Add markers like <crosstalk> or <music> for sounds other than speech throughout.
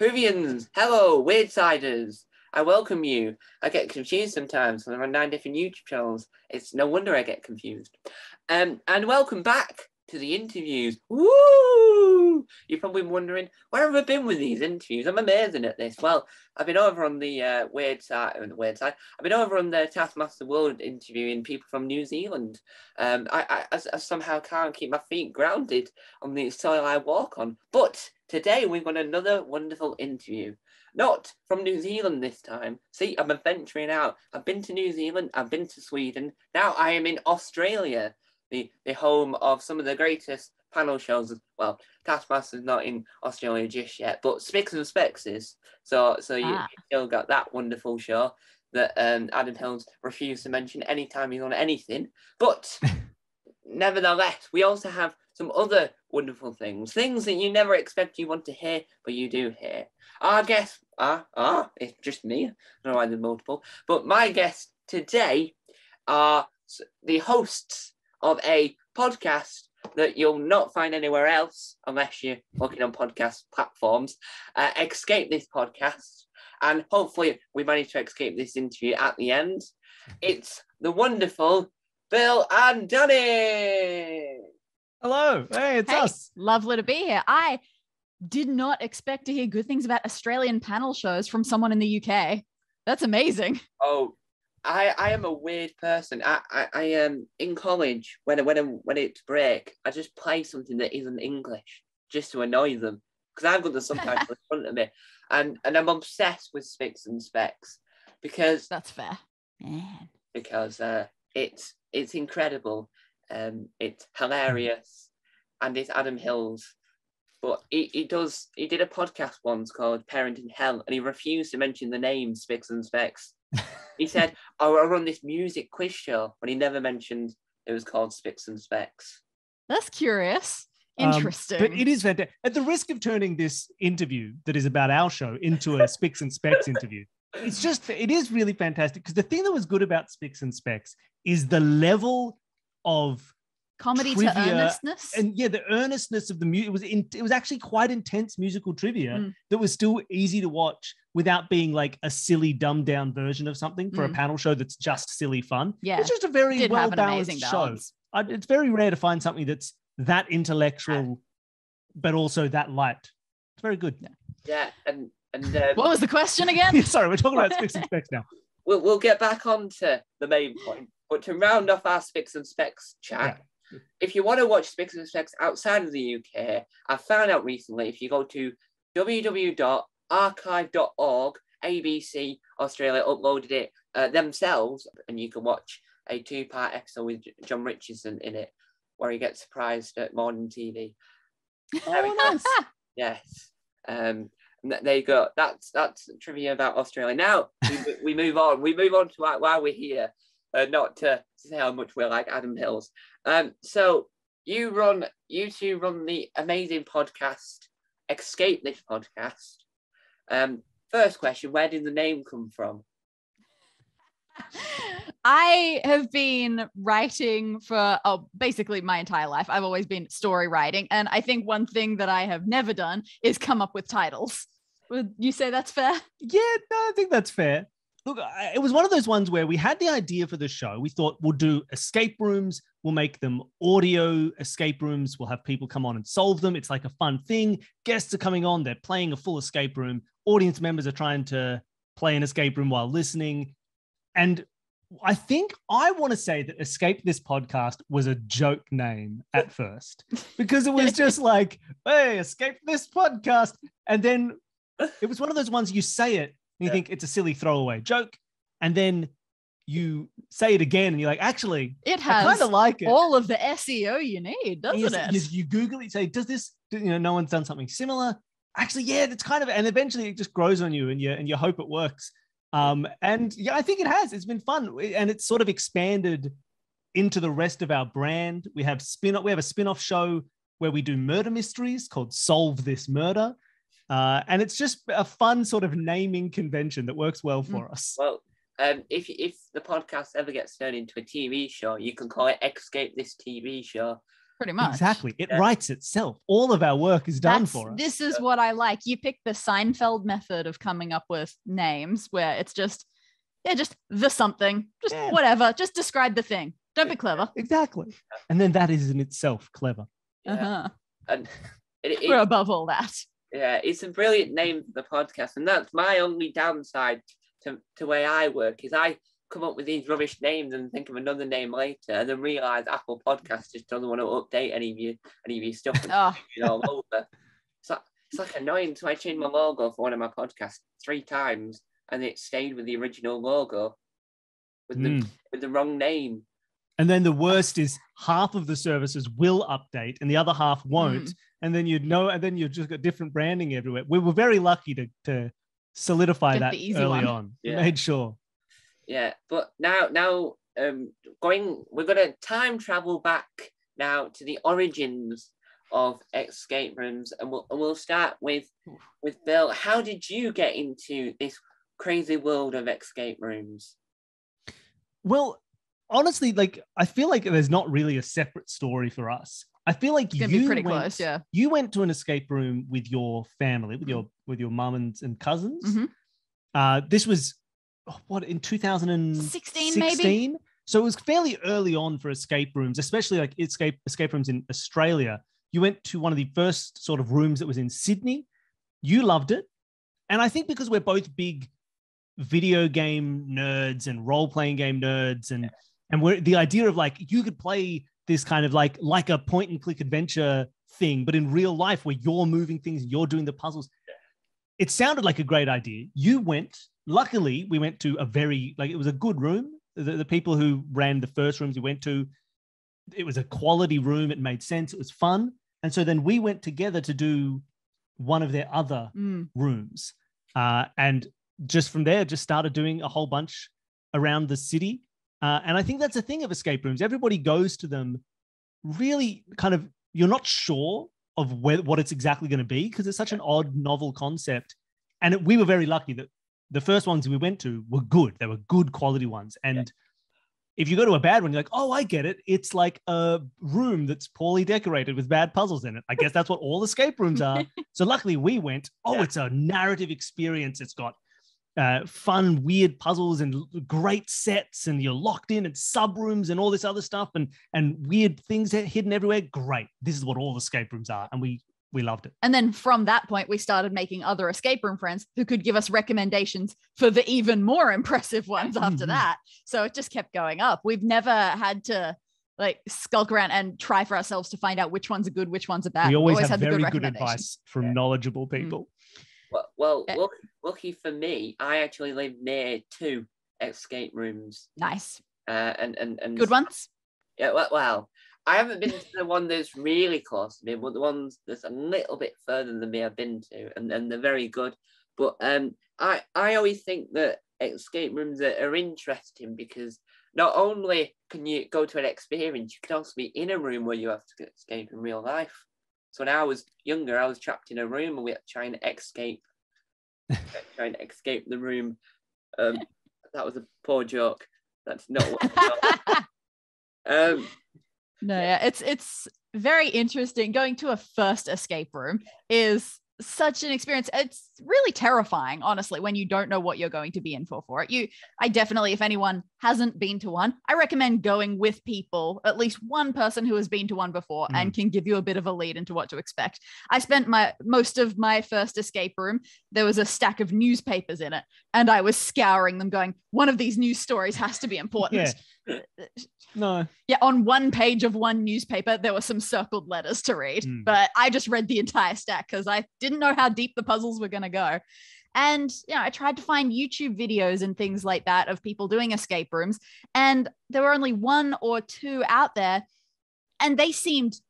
Whovians, hello, Weird-siders. I welcome you. I get confused sometimes when there are nine different YouTube channels. It's no wonder I get confused. Um, and welcome back to the interviews. Woo! You're probably wondering, where have I been with these interviews? I'm amazing at this. Well, I've been over on the uh, weird side, uh, weird side. I've been over on the Taskmaster World interviewing people from New Zealand. Um, I, I, I somehow can't keep my feet grounded on the soil I walk on. But today we've got another wonderful interview. Not from New Zealand this time. See, I'm adventuring out. I've been to New Zealand, I've been to Sweden. Now I am in Australia the, the home of some of the greatest panel shows. As well, Taskmaster's not in Australia just yet, but Spicks and Specs is. So so you ah. still got that wonderful show that um, Adam Hills refused to mention anytime he's on anything. But <laughs> nevertheless, we also have some other wonderful things, things that you never expect you want to hear, but you do hear. Our guest, ah, ah, it's just me. I don't know why there's multiple, but my guests today are the hosts of a podcast that you'll not find anywhere else unless you're looking on podcast platforms. Uh, escape this podcast, and hopefully, we manage to escape this interview at the end. <laughs> It's the wonderful Bill and Dani. Hello. Hey, it's hey, us. Lovely to be here. I did not expect to hear good things about Australian panel shows from someone in the UK. That's amazing. Oh, I, I am a weird person. I, I, I am um, in college when when when it's break, I just play something that isn't English just to annoy them because I've got the subtitles in front of me, and and I'm obsessed with Spicks and Specs because that's fair. Man. Because uh, it's it's incredible, um, it's hilarious, and it's Adam Hills. But he, he does he did a podcast once called Parenting Hell, and he refused to mention the name Spicks and Specs <laughs> he said, "Oh, I run this music quiz show," but he never mentioned it was called Spicks and Specs. That's curious. Interesting. Um, but it is fantastic. At the risk of turning this interview that is about our show into a Spicks and Specs interview, it's just it is really fantastic because the thing that was good about Spicks and Specs is the level of comedy trivia, to earnestness? and yeah the earnestness of the music it was in, it was actually quite intense musical trivia mm. that was still easy to watch without being like a silly dumbed down version of something for mm. a panel show that's just silly fun. Yeah. It's just a very well balanced show. I, it's very rare to find something that's that intellectual but also that light. It's very good. Yeah, yeah and and <laughs> um, what was the question again? <laughs> Sorry we're talking about <laughs> Spicks and Specs now. We'll, we'll get back on to the main point but to round off our Spicks and Specs chat yeah if you want to watch Spicks and Specs outside of the UK, I found out recently if you go to www.archive.org, ABC Australia uploaded it uh, themselves, and you can watch a two part episode with Jon Richardson in it, where he gets surprised at morning TV. Oh, nice. yes. Um, there you go. That's that's trivia about Australia. Now we, we move on. We move on to why we're here uh, not to say how much we're like Adam Hills. Um, so you run, you two run the amazing podcast, Escape This Podcast. Um, first question: Where did the name come from? <laughs> I have been writing for oh, basically my entire life. I've always been story writing. And I think one thing that I have never done is come up with titles. Would you say that's fair? Yeah, no, I think that's fair. Look, it was one of those ones where we had the idea for the show. We thought we'll do escape rooms, we'll make them audio escape rooms, we'll have people come on and solve them. It's like a fun thing. Guests are coming on, they're playing a full escape room. Audience members are trying to play an escape room while listening. And I think I want to say that Escape This Podcast was a joke name at <laughs> first because it was just like, hey, Escape This Podcast. And then <laughs> it was one of those ones you say it you yeah. think it's a silly throwaway joke, and then you say it again and you're like, actually, it has kind of like it. all of the SEO you need, doesn't you, it? You, you Google it, you say, does this, you know, no one's done something similar. Actually, yeah, that's kind of, and eventually it just grows on you and you, and you hope it works. Um, and yeah, I think it has. It's been fun. And it's sort of expanded into the rest of our brand. We have spin-off. we have a spin-off show where we do murder mysteries called Solve This Murder. Uh, and it's just a fun sort of naming convention that works well for mm. us. Well, um, if if the podcast ever gets turned into a TV show, you can call it Escape This TV Show. pretty much. Exactly. It Yeah. writes itself. All of our work is done That's- for us. This is what I like. You pick the Seinfeld method of coming up with names where it's just, yeah, just the something, just Yeah. whatever, just describe the thing. Don't be clever. Exactly. And then that is in itself clever. Yeah. Uh-huh. And it, it- We're above all that. Yeah, it's a brilliant name for the podcast, and that's my only downside to to way I work is I come up with these rubbish names and think of another name later, and then realize Apple Podcast just doesn't want to update any of you any of your stuff and Oh, it all over. It's like, it's like annoying. So I changed my logo for one of my podcasts three times, and it stayed with the original logo with the Mm. with the wrong name. And then the worst is half of the services will update and the other half won't. Mm. And then you'd know, and then you've just got different branding everywhere. We were very lucky to, to solidify Get that early one. on. Yeah. made sure. Yeah, but now now um going we're gonna time travel back now to the origins of escape rooms and we'll and we'll start with with Bill. How did you get into this crazy world of escape rooms? Well, honestly, like I feel like there's not really a separate story for us. I feel like you be pretty went, close. Yeah. You went to an escape room with your family, with Mhm. your with your mum and, and cousins. Mhm. Uh, this was oh, what in 2016, maybe? So it was fairly early on for escape rooms, especially like escape escape rooms in Australia. You went to one of the first sort of rooms that was in Sydney. You loved it, and I think because we're both big video game nerds and role playing game nerds, and and we're the idea of like you could play this kind of like like a point and click adventure thing, but in real life where you're moving things and you're doing the puzzles. It sounded like a great idea. You went. Luckily, we went to a very like it was a good room. The, the people who ran the first rooms we went to, it was a quality room. It made sense. It was fun. And so then we went together to do one of their other Mm. rooms. Uh, and just from there, just started doing a whole bunch around the city. Uh, and I think that's the thing of escape rooms. Everybody goes to them really kind of, you're not sure of where, what it's exactly going to be because it's such an odd, novel concept. And it, we were very lucky that the first ones we went to were good. They were good quality ones. And if you go to a bad one, you're like, oh, I get it. It's like a room that's poorly decorated with bad puzzles in it. I guess that's what all escape rooms are. <laughs> so luckily we went, oh, Yeah. it's a narrative experience. It's got uh, fun, weird puzzles and great sets, and you're locked in and sub rooms and all this other stuff and and weird things hidden everywhere. Great. This is what all escape rooms are. And we we loved it. And then from that point, we started making other escape room friends who could give us recommendations for the even more impressive ones after <laughs> that. So it just kept going up. We've never had to like skulk around and try for ourselves to find out which ones are good, which ones are bad. we always, Always have had the very good good, advice from Yeah. knowledgeable people. Well, well luck, lucky for me, I actually live near two escape rooms. Nice. Uh, and, and, and Good ones. Yeah, well, well, I haven't been to the one that's really close to me, but the ones that's a little bit further than me I've been to, and, and they're very good. But um, I I always think that escape rooms are, are interesting because not only can you go to an experience, you can also be in a room where you have to escape in real life. So when I was younger, I was trapped in a room and we had to try and escape, trying to escape the room. Um, that was a poor joke. That's not what. um, No, yeah, it's it's very interesting. Going to a first escape room is such an experience. It's really terrifying, honestly, when you don't know what you're going to be in for for it. You, I definitely, if anyone hasn't been to one, I recommend going with people, at least one person who has been to one before and can give you a bit of a lead into what to expect. I spent my most of my first escape room. There was a stack of newspapers in it, and I was scouring them, going, "One of these news stories has to be important." yeah. No. yeah, on one page of one newspaper, there were some circled letters to read, Mm. but I just read the entire stack because I didn't know how deep the puzzles were going to go. And yeah, I tried to find YouTube videos and things like that of people doing escape rooms, and there were only one or two out there, and they seemed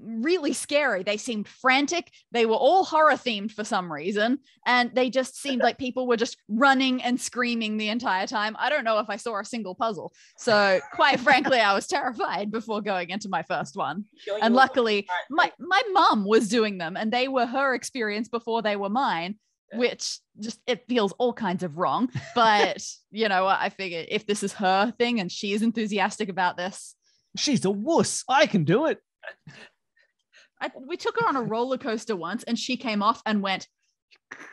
really scary. They seemed frantic. They were all horror themed for some reason, and they just seemed like people were just running and screaming the entire time. I don't know if I saw a single puzzle. So, quite frankly, I was terrified before going into my first one. sure And luckily, my my mum was doing them, and they were her experience before they were mine. Yeah. Which just it feels all kinds of wrong, but <laughs> you know what? I figured if this is her thing and she is enthusiastic about this, She's a wuss. I can do it. I, we took her on a roller coaster once and she came off and went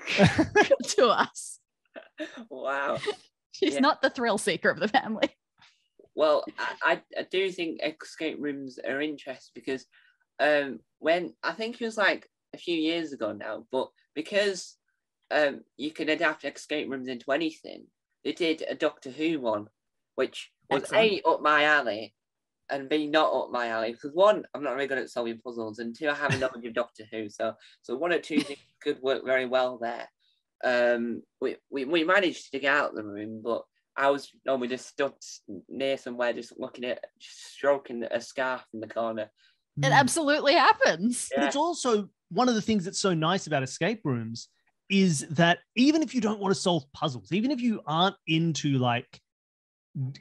<laughs> to us. wow. She's Yeah. not the thrill seeker of the family. Well, I, I, do think escape rooms are interesting because um, when I think it was like a few years ago now, but because um, you can adapt escape rooms into anything, they did a Doctor Who one, which was A, up my alley, and B, not up my alley. Because one, I'm not very good at solving puzzles, and two, I have a knowledge of Doctor Who. So, so one or two things <laughs> could work very well there. Um, we, we, we managed to get out of the room, but I was normally just stood near somewhere, just looking at, just stroking a scarf in the corner. It absolutely happens. But it's also one of the things that's so nice about escape rooms is that even if you don't want to solve puzzles, even if you aren't into like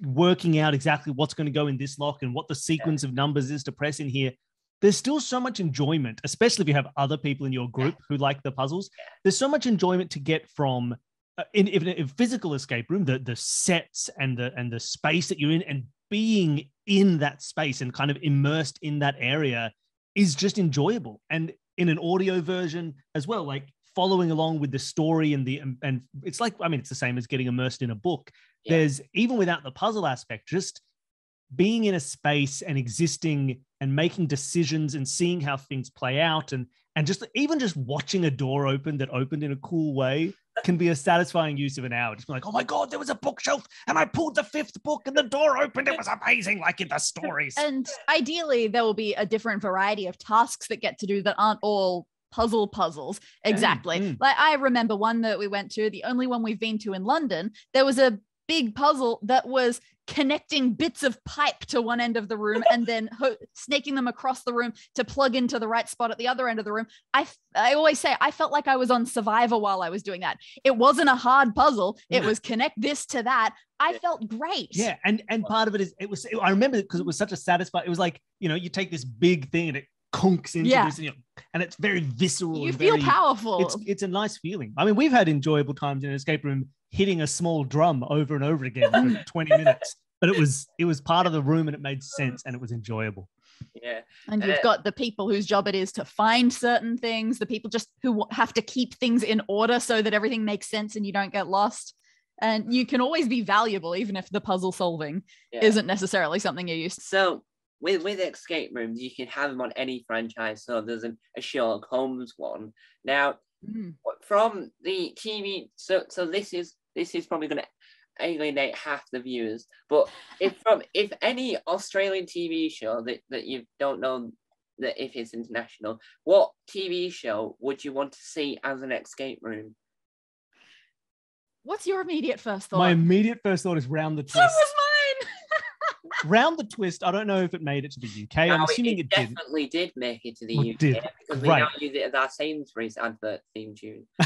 working out exactly what's going to go in this lock and what the sequence of numbers is to press in here, there's still so much enjoyment, especially if you have other people in your group who like the puzzles. There's so much enjoyment to get from uh, in, in, in physical escape room, the the sets and the and the space that you're in, and being in that space and kind of immersed in that area is just enjoyable. And in an audio version as well, like following along with the story and the and, and it's like I mean it's the same as getting immersed in a book. Yeah. There's even without the puzzle aspect, just being in a space and existing and making decisions and seeing how things play out and and just even just watching a door open that opened in a cool way can be a satisfying use of an hour. Just be like, oh my god, there was a bookshelf and I pulled the fifth book and the door opened. It was amazing, like in the stories. And ideally, there will be a different variety of tasks that get to do that aren't all puzzle puzzles. Exactly. mm. Like I remember one that we went to, the only one we've been to in London, there was a big puzzle that was connecting bits of pipe to one end of the room and then ho- snaking them across the room to plug into the right spot at the other end of the room. I f- I always say I felt like I was on Survivor while I was doing that. It wasn't a hard puzzle. It was connect this to that. I felt great. Yeah, and and part of it is it was I remember because it was such a satisfying. It was like you know you take this big thing and it conks into Yeah. this, and, you know, and it's very visceral. You and feel very, powerful. It's it's a nice feeling. I mean, we've had enjoyable times in an escape room hitting a small drum over and over again for <laughs> twenty minutes, but it was it was part of the room and it made sense and it was enjoyable. Yeah. And you've Uh, got the people whose job it is to find certain things, the people just who have to keep things in order so that everything makes sense and you don't get lost. And you can always be valuable, even if the puzzle solving yeah. isn't necessarily something you're used to. So with with escape rooms, you can have them on any franchise. So there's a, a Sherlock Holmes one. Now Mm. from the TV, so so this is this is probably going to alienate half the viewers. But if from <laughs> if any Australian TV show that that you don't know that if it's international, what TV show would you want to see as an escape room? What's your immediate first thought? My immediate first thought is round the twist. twist. was mine. <laughs> round the twist. I don't know if it made it to the UK. I'm assuming it, didn't. definitely did make it to the UK did. because we Right. now use it as our Sainsbury's advert theme tune. <laughs>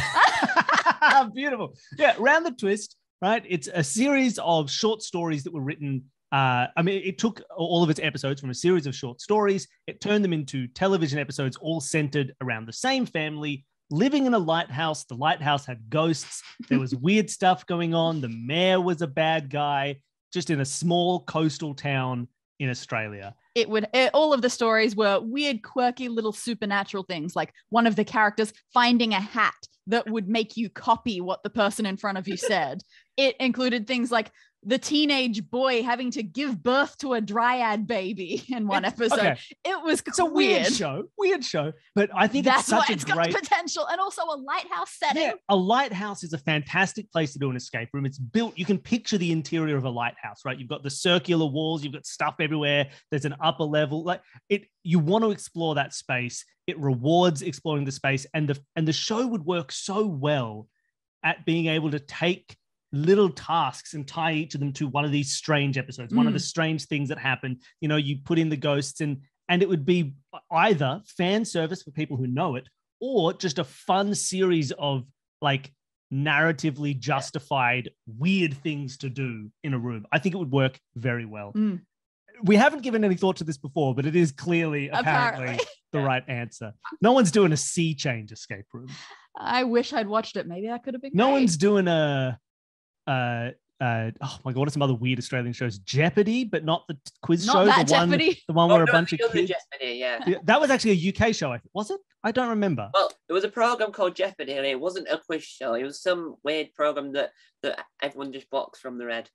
<laughs> Beautiful. Yeah, round the twist, right? It's a series of short stories that were written. Uh, I mean, it took all of its episodes from a series of short stories. It turned them into television episodes, all centered around the same family living in a lighthouse. The lighthouse had ghosts. There was weird stuff going on. The mayor was a bad guy, just in a small coastal town in Australia. it would it, all of the stories were weird quirky little supernatural things like one of the characters finding a hat that would make you copy what the person in front of you <laughs> said it included things like the teenage boy having to give birth to a dryad baby <laughs> in one It's- episode okay. it was It's a weird weird. show, weird show, but I think that's it's such why it's great. got potential and also a lighthouse setting Yeah, a lighthouse is a fantastic place to do an escape room. It's built, you can picture the interior of a lighthouse, right? You've got the circular walls, you've got stuff everywhere, there's an upper level. Like it, you want to explore that space. It rewards exploring the space, and the and the show would work so well at being able to take little tasks and tie each of them to one of these strange episodes, one of the strange things that happen. You know, you put in the ghosts and and it would be either fan service for people who know it or just a fun series of like narratively justified weird things to do in a room. I think it would work very well. Mm. We haven't given any thought to this before, but it is clearly apparently, Apparently. <laughs> the right answer. No one's doing a sea change escape room. i wish i'd watched it maybe that could have been No great. one's doing a uh uh, oh my god, what are some other weird Australian shows? Jeopardy, but not the t- quiz Not show. that the one, Jeopardy. the one Oh, where a no, bunch of kids. Jeopardy, yeah. Yeah, that was actually a UK show. I think. Was it? I don't remember. Well, there was a program called Jeopardy, and it wasn't a quiz show. It was some weird program that that everyone just blocks from the red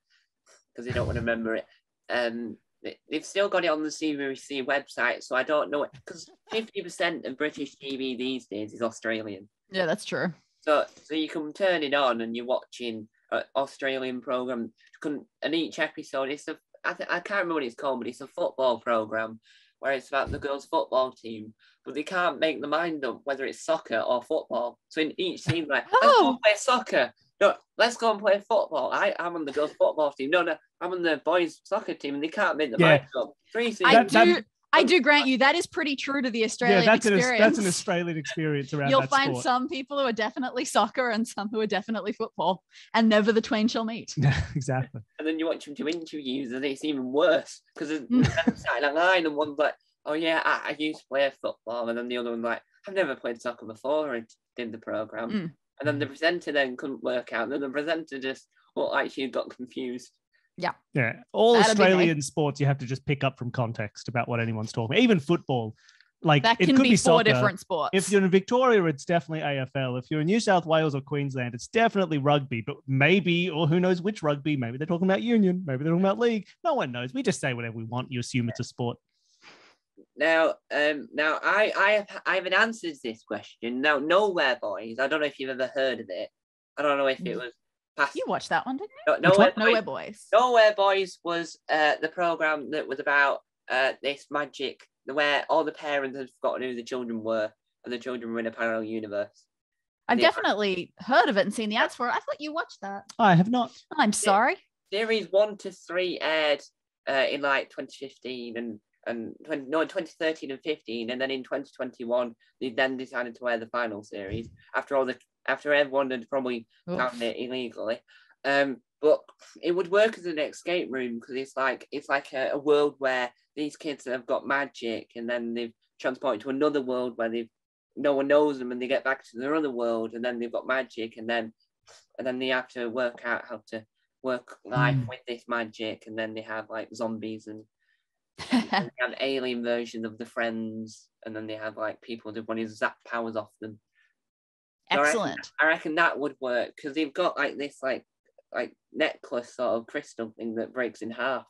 because they don't want to remember it. Um, they- they've still got it on the CBBC website, so I don't know it because fifty percent of British TV these days is Australian. Yeah, that's true. So, so you can turn it on and you're watching an Australian program, and each episode is a I, th- I can't remember what it's called, but it's a football program where it's about the girls' football team, but they can't make the mind up whether it's soccer or football. So in each scene, like let's go Oh. and play soccer. No, let's go and play football. I, I'm on the girls' football team. No, no, I'm on the boys' soccer team, and they can't make the Yeah. mind up. Three scenes. I That- that- do. I do grant you that is pretty true to the Australian yeah, that's an, experience. that's an Australian experience around You'll that find sport. some people who are definitely soccer and some who are definitely football, and never the twain shall meet. <laughs> exactly. and then you watch them do interviews, and it's even worse because there's Mm. there's side of line, and one's like, "Oh yeah, I, I used to play football," and then the other one's like, "I've never played soccer before," and did the program, Mm. and then the presenter then couldn't work out, and then the presenter just looked like she got confused. Yeah, Yeah. all That'd be Australian sports you have to just pick up from context about what anyone's talking. about. Even football, like That it can could be, be, four soccer. different sports. If you're in Victoria, it's definitely AFL. If you're in New South Wales or Queensland, it's definitely rugby. But maybe, or who knows which rugby? Maybe they're talking about union. Maybe they're talking about league. No one knows. We just say whatever we want. You assume it's a sport. Now, um, now I I have I haven't answered this question. Now, nowhere boys. I don't know if you've ever heard of it. I don't know if it was past. you watched that one, didn't you? No, Which nowhere, one? you? Nowhere Boys. Nowhere Boys was uh, the program that was about uh, this magic where all the parents had forgotten who the children were and the children were in a parallel universe. I've Yeah. definitely heard of it and seen the ads for it. I thought you watched that. I have not. I'm sorry. Series one to three aired uh, in like 2015 and and 20, no, in 2013 and 15, and then in 2021 they then decided to air the final series after all the after everyone had probably Oof. found it illegally. Um, but it would work as an escape room because it's like it's like a, a world where these kids have got magic, and then they've transported to another world where they've no one knows them, and they get back to their other world, and then they've got magic, and then and then they have to work out how to work life Mm. with this magic, and then they have like zombies and, and <laughs> they have alien versions of the friends, and then they have like people that want to zap powers off them. So I reckon- Excellent. I reckon that would work because they've got like this like like necklace sort of crystal thing that breaks in half.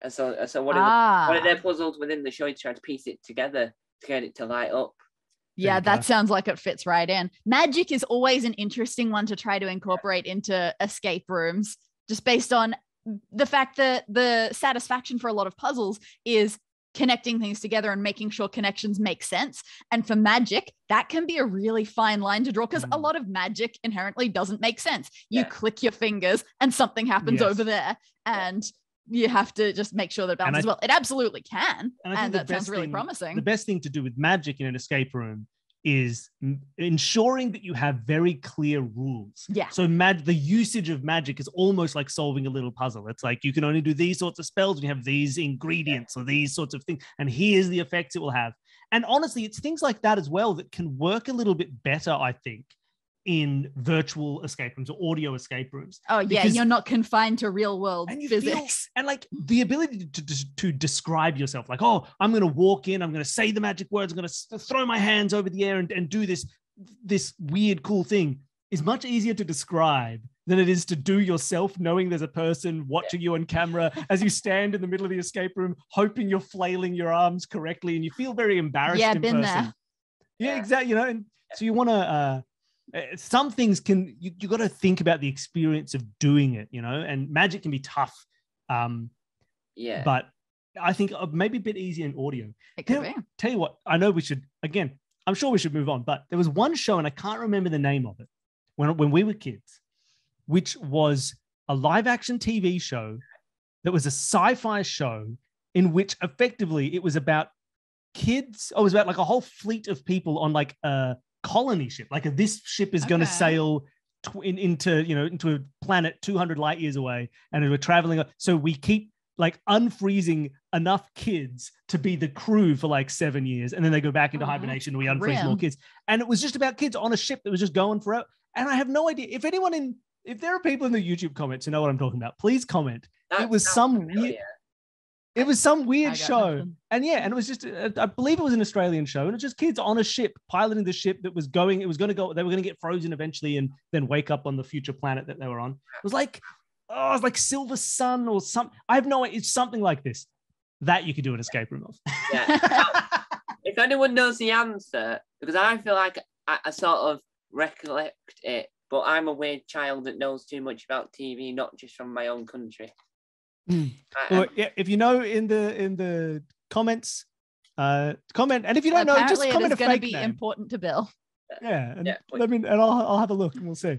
And so so one of the, Ah, one of their puzzles within the show is trying to piece it together to get it to light up. yeah, you that sounds like it fits right in. Magic is always an interesting one to try to incorporate into escape rooms, just based on the fact that the satisfaction for a lot of puzzles is connecting things together and making sure connections make sense. And for magic, that can be a really fine line to draw because a Mm. lot of magic inherently doesn't make sense. You Yeah. click your fingers and something happens Yes. over there. And you have to just make sure that it balances I- well. It absolutely can. And And, I think the that sounds really thing- promising. The best thing to do with magic in an escape room is ensuring that you have very clear rules. Yeah. So mag- the usage of magic is almost like solving a little puzzle. It's like you can only do these sorts of spells and you have these ingredients or these sorts of things, and here's the effects it will have. And honestly, it's things like that as well that can work a little bit better, I think, in virtual escape rooms or audio escape rooms. Oh yeah, because- you're not confined to real world And you feel- physics. <laughs> and like the ability to, to, to describe yourself, like, oh, I'm going to walk in, I'm going to say the magic words, I'm going to throw my hands over the air and, and do this, this weird, cool thing is much easier to describe than it is to do yourself, knowing there's a person watching you on camera as you stand in the middle of the escape room, hoping you're flailing your arms correctly and you feel very embarrassed Yeah, in been person. there. Yeah, Yeah. exactly. You know, and so you want to, uh, some things can you, you got to think about the experience of doing it you know and magic can be tough um Yeah. but i think uh, maybe a bit easier in audio It could Yeah. be. tell you what i know we should again i'm sure we should move on but there was one show and i can't remember the name of it when when we were kids which was a live action tv show that was a sci-fi show in which effectively it was about kids oh it was about like a whole fleet of people on like a colony ship like this ship is going to sail tw- in, into you know into a planet 200 light years away and we're traveling so we keep like unfreezing enough kids to be the crew for like seven years and then they go back into Oh, hibernation and we unfreeze more kids and it was just about kids on a ship that was just going forever and i have no idea if anyone in if there are people in the YouTube comments who know what I'm talking about, please comment. It was some familiar. weird- It was some weird show. nothing. And yeah, and it was just, uh, I believe it was an Australian show, and it's just kids on a ship piloting the ship that was going, it was going to go, they were going to get frozen eventually and then wake up on the future planet that they were on. It was like, oh, it was like Silversun or something. I have no idea. It's something like this that you could do an escape room of. Yeah. <laughs> If anyone knows the answer, because I feel like I, I sort of recollect it, but I'm a weird child that knows too much about TV, not just from my own country. I- Well, yeah, if you know in the in the comments, uh, comment, and if you don't know, just Apparently, comment it a is going to fake be name. important to Bill. Yeah, and Yeah, let me, and I'll I'll have a look and we'll see.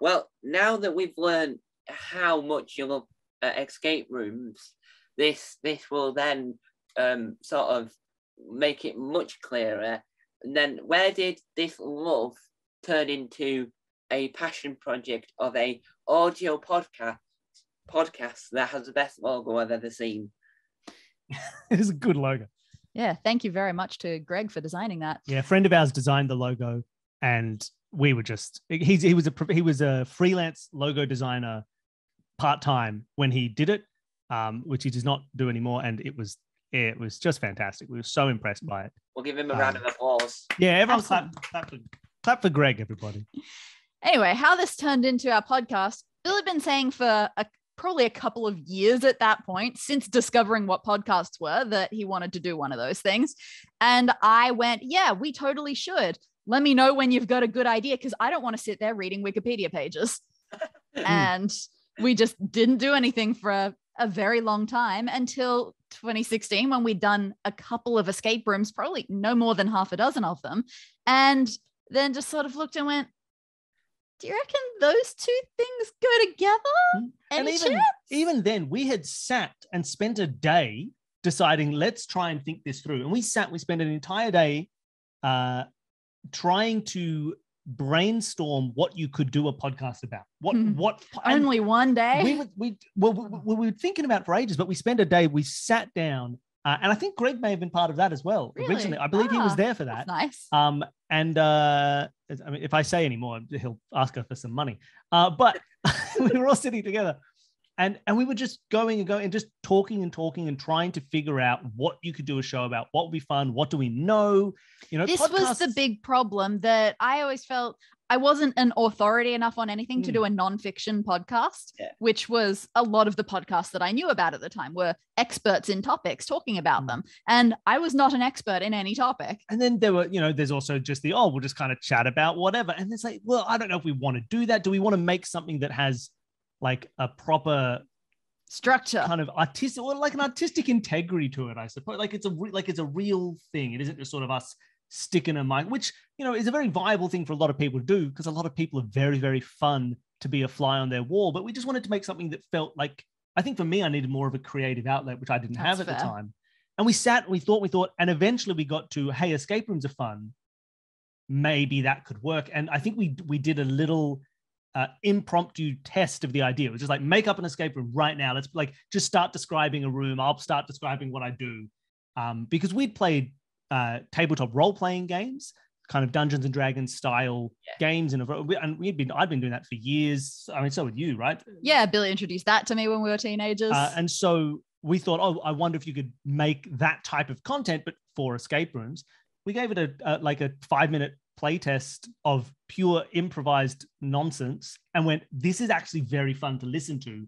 Well, now that we've learned how much you love uh, escape rooms, this this will then um, sort of make it much clearer. And then, where did this love turn into a passion project of a audio podcast podcast that has the best logo I've ever seen? <laughs> It's a good logo. Yeah, thank you very much to Greg for designing that. Yeah, a friend of ours designed the logo, and we were just he's he was a he was a freelance logo designer part time when he did it, um, which he does not do anymore, and it was it was just fantastic. We were so impressed by it. We'll give him a round of applause. Yeah, everyone clap, clap for clap for Greg, everybody. Anyway, how this turned into our podcast, Bill had been saying for a, probably a couple of years at that point, since discovering what podcasts were, that he wanted to do one of those things. And I went, yeah, we totally should. Let me know when you've got a good idea because I don't want to sit there reading Wikipedia pages. <laughs> Hmm. and we just didn't do anything for a, a very long time until 2016 when we'd done a couple of escape rooms, probably no more than half a dozen of them. And then just sort of looked and went, do you reckon those two things go together? and even chance? even then, we had sat and spent a day deciding, let's try and think this through. And we sat, we spent an entire day uh, trying to brainstorm what you could do a podcast about. What Hmm. what Only one day. we were we well we, we we were thinking about for ages, but we spent a day. We sat down, uh, and I think Greg may have been part of that as well. Really? Originally, I believe he was Ah, there for that. nice. Um, and uh, I mean, if I say any more, he'll ask her for some money. Uh, but <laughs> we were all sitting together, and and we were just going and going and just talking and talking and trying to figure out what you could do a show about, what would be fun, what do we know, you know. this was the big problem that I always felt I wasn't an authority enough on anything to Mm. do a nonfiction podcast, Yeah. which was a lot of the podcasts that I knew about at the time were experts in topics talking about Mm. them. And I was not an expert in any topic. And then there were, you know, there's also just the oh, we'll just kind of chat about whatever. And it's like, well, I don't know if we want to do that. Do we want to make something that has like a proper Structure. kind of artistic or like an artistic integrity to it, I suppose. Like it's a re- like it's a real thing. It isn't just sort of us sticking a mic, which you know is a very viable thing for a lot of people to do because a lot of people are very very fun to be a fly on their wall. But we just wanted to make something that felt like I think for me I needed more of a creative outlet, which I didn't have That's at the time. And we sat, we thought, we thought, and eventually we got to hey, escape rooms are fun. Maybe that could work. And I think we we did a little uh, impromptu test of the idea. It was just like make up an escape room right now. Let's like just start describing a room. I'll start describing what I do, um, because we'd played uh, tabletop role playing games, kind of Dungeons and Dragons style games, and and we'd been I'd been doing that for years. I mean, so would you, right? yeah, Billy introduced that to me when we were teenagers. Uh, and so we thought, oh, I wonder if you could make that type of content, but for escape rooms. We gave it a, a like a five minute playtest of pure improvised nonsense, and went, this is actually very fun to listen to.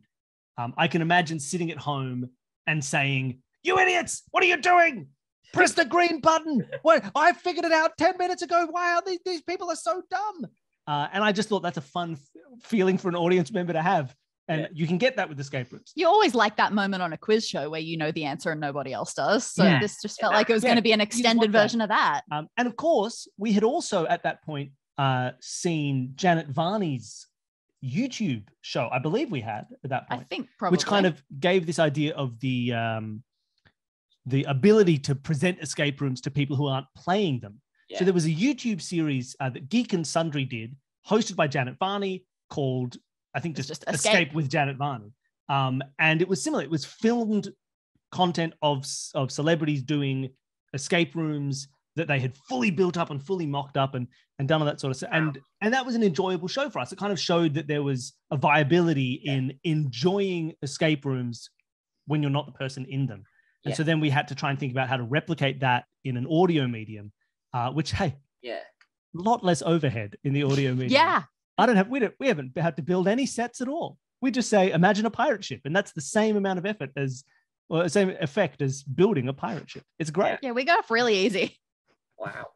Um, I can imagine sitting at home and saying, "You idiots! What are you doing? Press the green button! What? I figured it out ten minutes ago. Wow, these, these people are so dumb." Uh, and I just thought that's a fun f- feeling for an audience member to have, and Yeah. you can get that with escape rooms. you always like that moment on a quiz show where you know the answer and nobody else does. So Yeah. this just felt Yeah. like it was Yeah. going to be an just want extended that. version of that. Um, and of course, we had also at that point uh, seen Janet Varney's YouTube show. I believe we had at that I point, think probably. which kind of gave this idea of the um, the ability to present escape rooms to people who aren't playing them. Yeah. So there was a YouTube series uh, that Geek and Sundry did, hosted by Janet Varney, called I think just, just Escape. Escape. with Janet Varney. Um, and it was similar. It was filmed content of of celebrities doing escape rooms that they had fully built up and fully mocked up and and done all that sort of stuff. And and that was an enjoyable show for us. It kind of showed that there was a viability Yeah. in enjoying escape rooms when you're not the person in them. And Yeah. so then we had to try and think about how to replicate that in an audio medium, uh, which hey, Yeah. a lot less overhead in the audio medium. Yeah. I don't have we don't we haven't had to build any sets at all. We just say imagine a pirate ship, and that's the same amount of effort as or the same effect as building a pirate ship. It's great. Yeah. We got off really easy. Wow.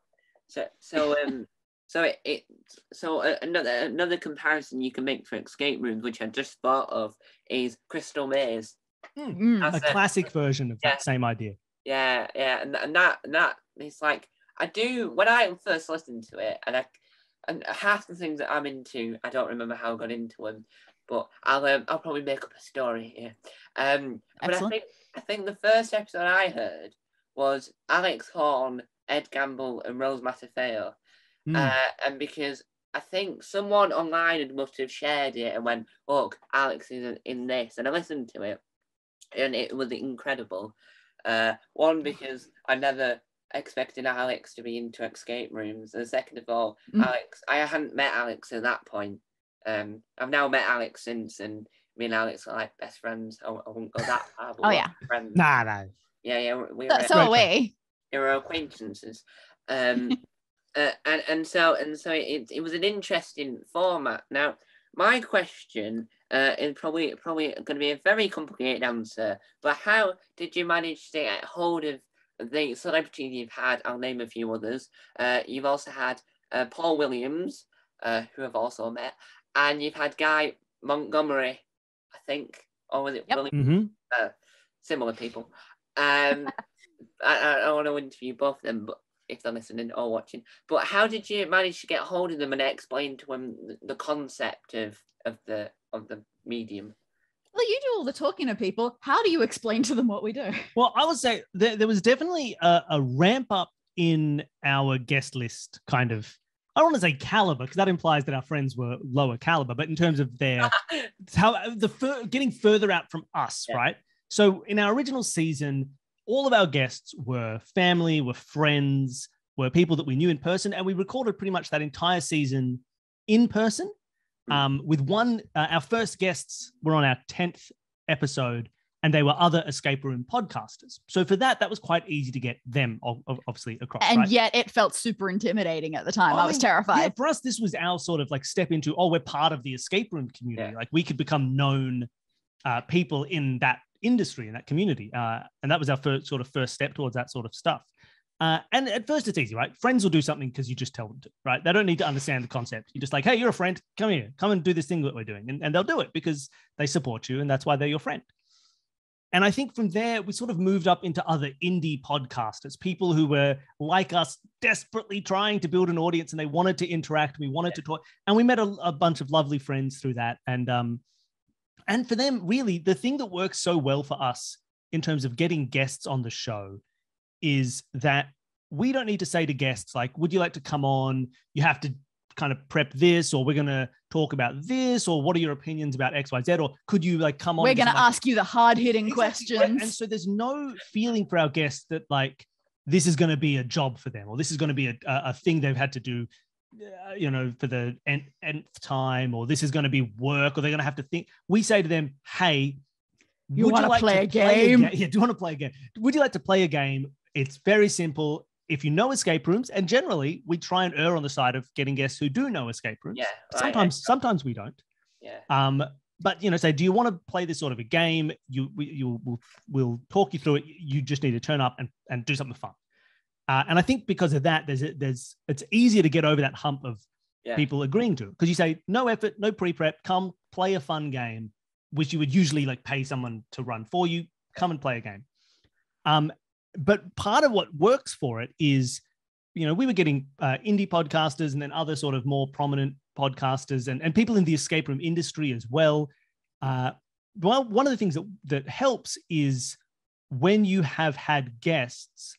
So so um so it, it so uh, another another comparison you can make for escape rooms, which I just thought of, is Crystal Maze. Mm. A it. classic version of Yeah. that same idea. Yeah, yeah, and, and that and that it's like I do when I first listened to it, and I and half the things that I'm into, I don't remember how I got into them, but I'll um, I'll probably make up a story here. Um, but I think I think the first episode I heard was Alex Horne, Ed Gamble, and Rose Matafeo, Mm. uh, and because I think someone online had must have shared it and went, "Look, Alex is in this," and I listened to it, and it was incredible. Uh, one because I never expected Alex to be into escape rooms, and second of all, Mm. Alex, I hadn't met Alex at that point. Um, I've now met Alex since, and me and Alex are like best friends. I, I wouldn't go that far, but Oh, yeah. friends. Nah, no. Yeah, yeah, we- we're So, so Great are we. they were acquaintances. Um, <laughs> uh, and and so and so it, it was an interesting format. Now, my question uh, is probably probably going to be a very complicated answer. But how did you manage to get hold of the celebrities you've had? I'll name a few others. Uh, you've also had uh, Paul Williams, uh, who I've also met, and you've had Guy Montgomery, I think, or was it Yep. William? hmm uh, similar people. Um, <laughs> I, I, I want to interview both of them, but if they're listening or watching. But how did you manage to get hold of them and explain to them the, the concept of of the of the medium? Well, you do all the talking to people. How do you explain to them what we do? Well, I would say there, there was definitely a, a ramp up in our guest list kind of. I don't want to say caliber because that implies that our friends were lower caliber, but in terms of their <laughs> how the fur, getting further out from us, Yeah. right? So in our original season, all of our guests were family, were friends, were people that we knew in person, and we recorded pretty much that entire season in person. Mm. Um, with one, uh, our first guests were on our tenth episode, and they were other escape room podcasters. So for that, that was quite easy to get them ob- ob- obviously across. And right? yet it felt super intimidating at the time. I was mean, Yeah, terrified. for us, this was our sort of like step into, oh, we're part of the escape room community. Yeah. Like we could become known uh, people in that industry, in that community. Uh, and that was our first sort of first step towards that sort of stuff. Uh, and at first, it's easy, right? Friends will do something because you just tell them to, right? They don't need to understand the concept. You're just like, hey, you're a friend. Come here. Come and do this thing that we're doing. And, and they'll do it because they support you. And that's why they're your friend. And I think from there, we sort of moved up into other indie podcasters, people who were like us, desperately trying to build an audience and they wanted to interact. We wanted to talk. And we met a, a bunch of lovely friends through that. And um, and for them, really, the thing that works so well for us in terms of getting guests on the show is that we don't need to say to guests, like, would you like to come on? You have to kind of prep this, or we're going to talk about this, or what are your opinions about XYZ? Or could you like come on? We're going to like, ask you the hard hitting Exactly, questions. And so there's no feeling for our guests that like this is going to be a job for them or this is going to be a, a, thing they've had to do, uh, you know, for the nth, nth time or this is going to be work or they're going to have to think. We say to them, hey, You would wanna play a game? Yeah, do you want to play a game? Would you like to play a game? It's very simple. If you know escape rooms, and generally we try and err on the side of getting guests who do know escape rooms. Yeah, right, Sometimes, sometimes we don't. Yeah, Um, but you know, say, do you want to play this sort of a game? You we, you will we'll talk you through it. You just need to turn up and and do something fun. Uh, and I think because of that, there's a, there's it's easier to get over that hump of yeah, people agreeing to it because you say no effort, no pre prep, come play a fun game, which you would usually like pay someone to run for you. Come and play a game. Um, but part of what works for it is, you know, we were getting uh, indie podcasters and then other sort of more prominent podcasters and, and people in the escape room industry as well. Uh, well, one of the things that, that helps is when you have had guests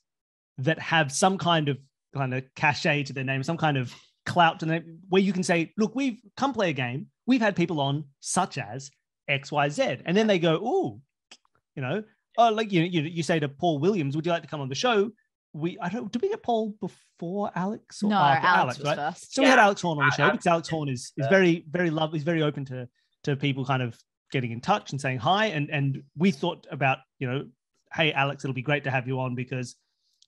that have some kind of kind of cachet to their name, some kind of clout to them, where you can say, look, we've come play a game. We've had people on such as XYZ. And then they go, oh, you know, oh, like you, you, you say to Paul Williams, would you like to come on the show? we I don't did we get Paul before Alex or no, after Alex, was right? first. So we had Alex Horne on the show Alex- because Alex Horne is is very very love. He's very open to to people kind of getting in touch and saying hi. And and we thought about you know, hey Alex, it'll be great to have you on because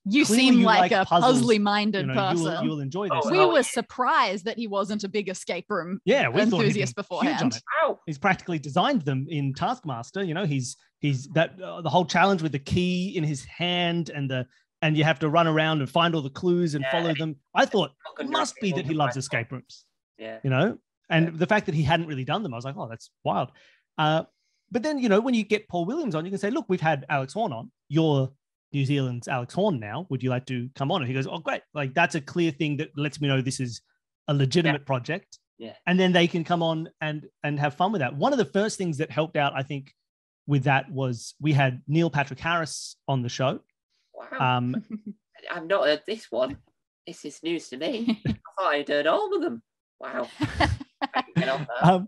You Clearly seem you like, like a puzzles, puzzly minded you know you will, person. you will enjoy this. Oh, we oh, were yeah. surprised that he wasn't a big escape room yeah, we thought he'd be enthusiast beforehand. He's practically designed them in Taskmaster. You know, he's he's that uh, the whole challenge with the key in his hand and the and you have to run around and find all the clues and Yeah. follow them. I thought it must be that he loves escape rooms. Yeah. you know and Yeah. the fact that he hadn't really done them i was like oh that's wild uh, but then you know when you get paul williams on you can say look we've had alex horne on you're new zealand's alex horne now would you like to come on and he goes oh great like that's a clear thing that lets me know this is a legitimate project Yeah. and then they can come on and and have fun with that one of the first things that helped out i think with that was we had neil patrick harris on the show Wow. um <laughs> I've not heard this one. This is news to me. I thought I'd heard all of them. Wow. <laughs> I can get on that. um,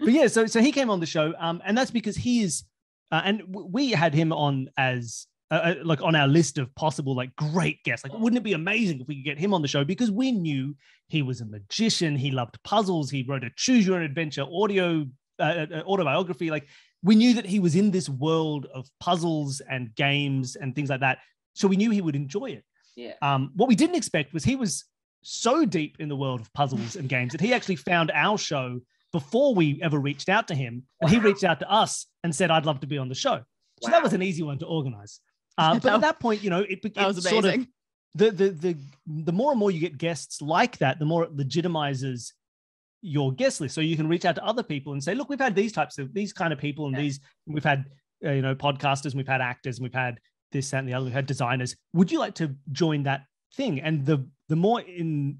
but yeah, so so he came on the show, um, and that's because he is, uh, and w- we had him on as uh, uh, like on our list of possible like great guests. Like, wouldn't it be amazing if we could get him on the show? Because we knew he was a magician. He loved puzzles. He wrote a choose your own adventure audio uh, uh, autobiography. Like, we knew that he was in this world of puzzles and games and things like that. So we knew he would enjoy it. Yeah. Um, what we didn't expect was he was so deep in the world of puzzles and games that he actually found our show before we ever reached out to him. And he reached out to us and said, I'd love to be on the show. So that was an easy one to organize. Uh, but at that point, you know, it, it that was sort of the, the the the more and more you get guests like that, the more it legitimizes your guest list. So you can reach out to other people and say, look, we've had these types of these kind of people, and Yeah. these we've had uh, you know podcasters, we've had actors, we've had this that, and the other, we've had designers. Would you like to join that thing? And the the more in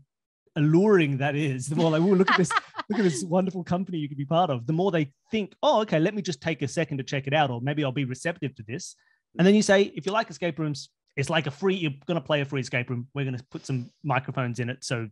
alluring that is, the more like, oh, look at this, <laughs> look at this wonderful company you could be part of. The more they think, oh, okay, let me just take a second to check it out, or maybe I'll be receptive to this. And then you say, if you like escape rooms, it's like a free. You're going to play a free escape room. We're going to put some microphones in it so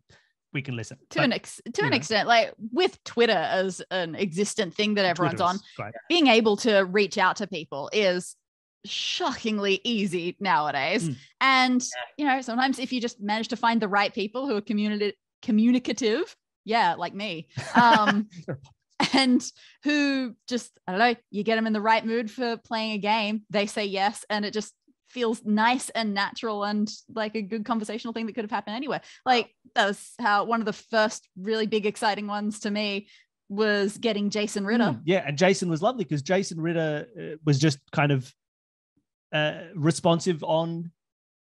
we can listen. to Like, an ex- to an know. extent, like with Twitter as an existent thing that everyone's on, great. being able to reach out to people is shockingly easy nowadays. Mm. And you know, sometimes if you just manage to find the right people who are communi- communicative, yeah, like me, um, <laughs> <laughs> and who just I don't know, you get them in the right mood for playing a game, they say yes, and it just feels nice and natural and like a good conversational thing that could have happened anywhere. Like that was how one of the first really big exciting ones to me was getting Jason Ritter. Mm, yeah, and Jason was lovely because Jason Ritter uh, was just kind of uh, responsive on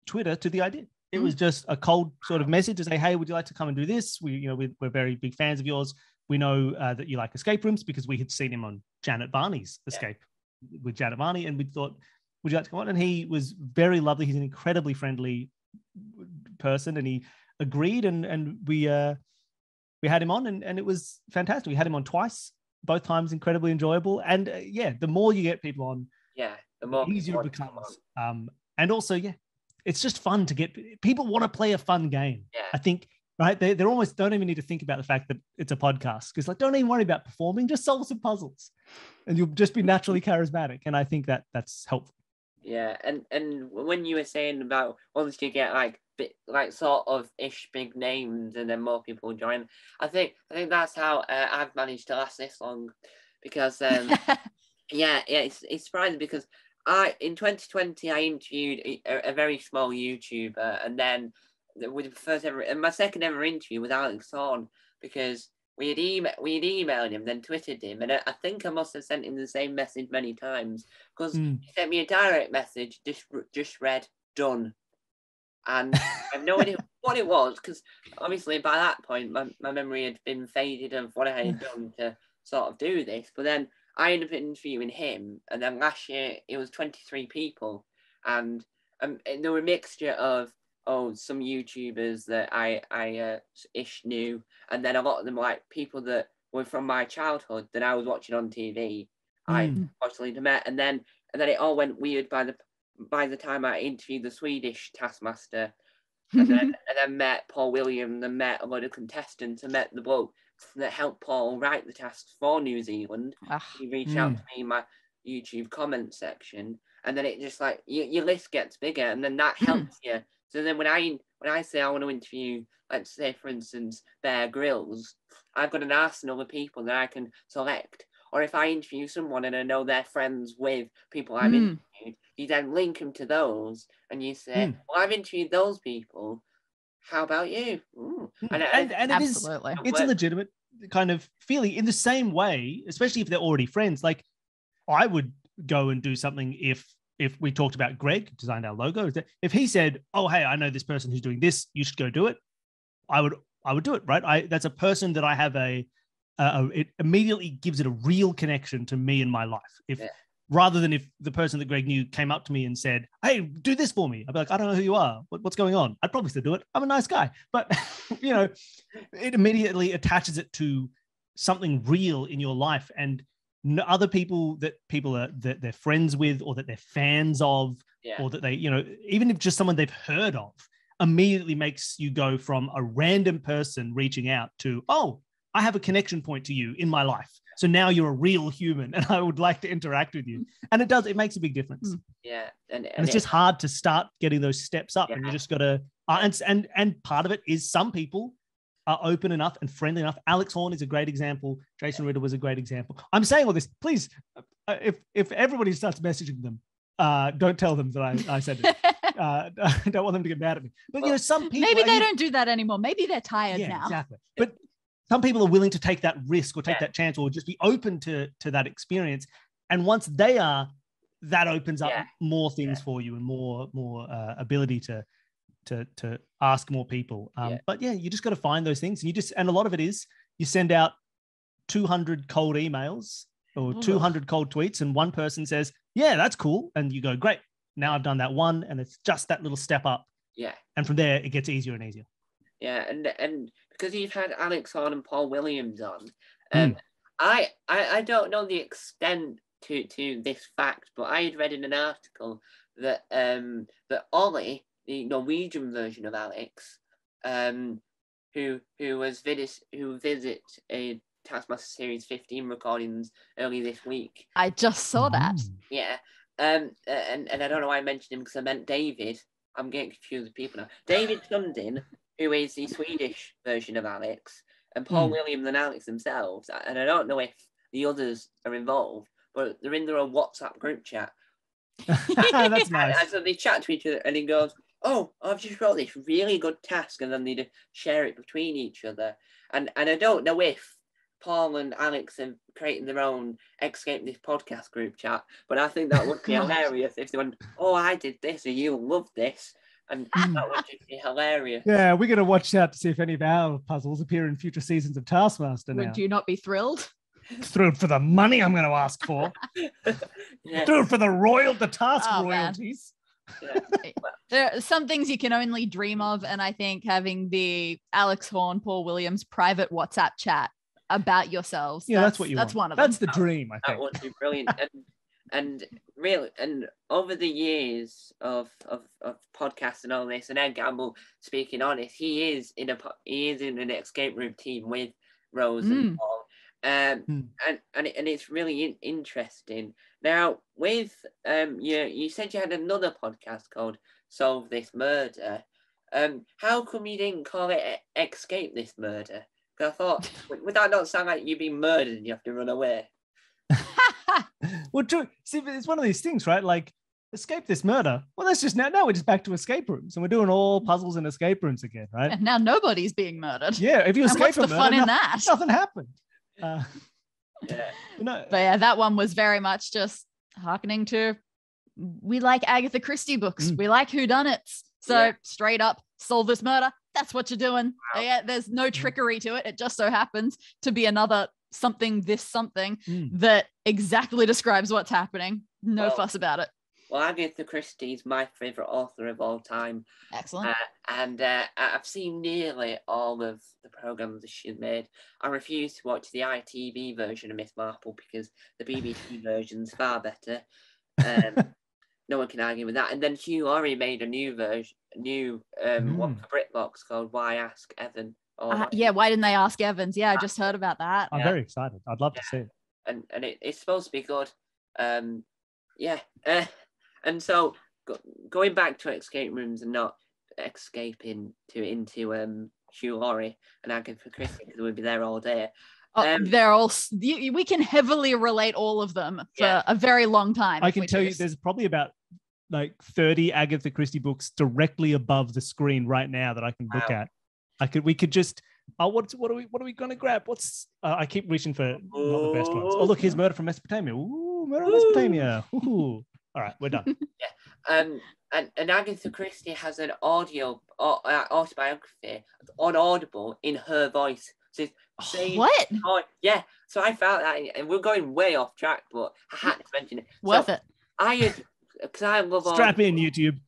Twitter to the idea. It was just a cold sort of message to say, "Hey, would you like to come and do this? We, you know, we, we're very big fans of yours. We know uh, that you like escape rooms because we had seen him on Janet Varney's Yeah. Escape with Janet Varney, and we thought, would you like to come on? And he was very lovely. He's an incredibly friendly person, and he agreed. And and we uh, we had him on, and and it was fantastic. We had him on twice, both times incredibly enjoyable. And uh, yeah, the more you get people on, Yeah. The more the easier it people want to come becomes. Um, and also, yeah, it's just fun to get people want to play a fun game. Yeah. I think right they they're almost don't even need to think about the fact that it's a podcast because like don't even worry about performing, just solve some puzzles, and you'll just be naturally charismatic. And I think that that's helpful. Yeah, and and when you were saying about once you get like bit like sort of ish big names and then more people join, I think I think that's how uh, I've managed to last this long, because um <laughs> yeah yeah it's it's surprising because I in 2020 I interviewed a, a- a very small YouTuber and then the- with the first ever and my second ever interview with Alex Horne because we had email we had emailed him then twittered him and I, I think I must have sent him the same message many times because Mm. he sent me a direct message just just read done and I have no idea <laughs> what it was because obviously by that point my, my memory had been faded of what I had <sighs> done to sort of do this but then I ended up interviewing him and then last year it was 23 people and um, and there were a mixture of oh some YouTubers that I I uh, ish knew and then a lot of them like people that were from my childhood that I was watching on TV I Mm. unfortunately met and then and then it all went weird by the by the time I interviewed the Swedish taskmaster <laughs> and then and then met Paul Williams and met a load of contestants and met the bloke that helped Paul write the tasks for New Zealand Ugh. he reached out Mm. to me in my YouTube comment section, and then it just like your, your list gets bigger, and then that Mm. <clears throat> helps you. So then when I when I say I want to interview, let's say for instance Bear Grylls, I've got an arsenal of people that I can select. Or if I interview someone and I know they're friends with people I've Mm. interviewed, you then link them to those, and you say, Mm. "Well, I've interviewed those people. How about you?" Ooh. And, and, and it is Absolutely. it's a legitimate kind of feeling in the same way, especially if they're already friends. Like I would go and do something if if we talked about Greg designed our logo. If he said, "Oh, hey, I know this person who's doing this. You should go do it," I would I would do it. Right? I that's a person that I have a, it immediately gives it a real connection to me and my life. If Yeah. rather than if the person that Greg knew came up to me and said, "Hey, do this for me," I'd be like, "I don't know who you are. What, what's going on?" I'd probably still do it. I'm a nice guy, but <laughs> you know, it immediately attaches it to something real in your life and other people that people are that they're friends with or that they're fans of Yeah. or that they you know even if just someone they've heard of immediately makes you go from a random person reaching out to oh i have a connection point to you in my life. So now you're a real human and <laughs> i would like to interact with you. And it does it makes a big difference. Mm. Yeah, and, and it's it- just hard to start getting those steps up and you just got to uh, and, and and part of it is some people are open enough and friendly enough alex horne is a great example jason ritter was a great example i'm saying all this please uh, if if everybody starts messaging them uh don't tell them that i, I said it <laughs> uh i <laughs> don't want them to get mad at me but you know some people Maybe they don't do that anymore. Maybe they're tired yeah, now. exactly. But some people are willing to take that risk or take Yeah. that chance or just be open to to that experience. And once they are, that opens up Yeah. more things for you and more more uh, ability to to to ask more people. Um, Yeah. But yeah, you just got to find those things, and you just and a lot of it is you send out 200 cold emails or Ugh. 200 cold tweets, and one person says, "Yeah, that's cool," and you go, "Great." Now I've done that one, and it's just that little step up, yeah, and from there it gets easier and easier. yeah, and and because you've had Alex on and Paul Williams on, Hmm. um, I, I I don't know the extent to to this fact, but I had read in an article that um that Ollie, the Norwegian version of Alex, um, who who was visit who visit a Taskmaster Series 15 recordings early this week. I just saw that. Mm. Yeah. Um, and, and I don't know why I mentioned him because I meant David. I'm getting confused with people now. David <laughs> Sundin, who is the Swedish version of Alex, and Paul Hmm. Williams and Alex themselves. And I don't know if the others are involved, but they're in their own WhatsApp group chat. <laughs> That's <laughs> And, nice. and so they chat to each other, and he goes, "Oh, I've just wrote this really good task," and then they just share it between each other. And and I don't know if Paul and Alex are creating their own Escape This podcast group chat, but I think that would be <laughs> hilarious if they went, "Oh, I did this, and you love this," and <laughs> that would just be hilarious. Yeah, we're going to watch out to see if any of our puzzles appear in future seasons of Taskmaster now. Would you not be thrilled? <laughs> Thrilled for the money I'm going to ask for. Yeah, Thrilled for the royal, the task Oh, man. royalties. Yeah. <laughs> There are some things you can only dream of, and I think having the Alex Horne, Paul Williams private WhatsApp chat about yourselves. Yeah, that's, what you That's want. one of That's them. the dream, I think. that would be brilliant and and really and over the years of of, of podcasts and all this and Ed Gamble speaking on it he is in a he is in an escape room team with Rose Mm. and Paul um Mm. and and, it, and it's really in- interesting now with um you you said you had another podcast called Solve This Murder um how come you didn't call it Escape This Murder"? Because I thought <laughs> would would that not sound like you've been murdered and you have to run away <laughs> Well, true. See, but it's one of these things, right? Like, escape this murder. Well, that's just now. Now we're just back to escape rooms, and we're doing all puzzles in escape rooms again, right? And now nobody's being murdered. Yeah. If you And escape what's the murder, fun in no- that? nothing happened. Uh, <laughs> yeah <laughs> no, But yeah, that one was very much just hearkening to we like Agatha Christie books. Mm. We like whodunits. So Yeah. straight up, solve this murder. That's what you're doing. Yeah, there's no trickery to it. It just so happens to be another something, this something Mm. that exactly describes what's happening. No Well- fuss about it. Well, Agatha Christie's my favourite author of all time, Excellent. uh, and uh, I- I've seen nearly all of the programs that she's made. I refuse to watch the ITV version of Miss Marple because the BBC <laughs> version's far better. Um, <laughs> no one can argue with that. And then Hugh Laurie made a new version, a new um, one Mm. for BritBox called Why Ask Evan. Or Uh, Why- yeah, why didn't they ask Evans? Yeah, I just heard about that. I'm Yeah. very excited. I'd love to see it. and and it, it's supposed to be good. Um, yeah, uh, And so go, going back to escape rooms and not escaping to into um Hugh Laurie and Agatha Christie because we'd be there all day. Oh, Um, they're all. We can heavily relate all of them for Yeah. a very long time. I can we tell you there's probably about like 30 Agatha Christie books directly above the screen right now that I can look Wow. at. I could we could just oh what's what are we what are we gonna grab? What's uh, I keep reaching for not the best ones. Oh look, here's Murder from Mesopotamia. Ooh, Murder from Mesopotamia. Ooh. All right, we're done. <laughs> Um, and, and Agatha Christie has an audio uh, autobiography on Audible in her voice. So it's <gasps> saying, what? Oh, yeah. So I found that, and we're going way off track, but I had to mention it. Worth so it. I had, because I love Strap in, YouTube.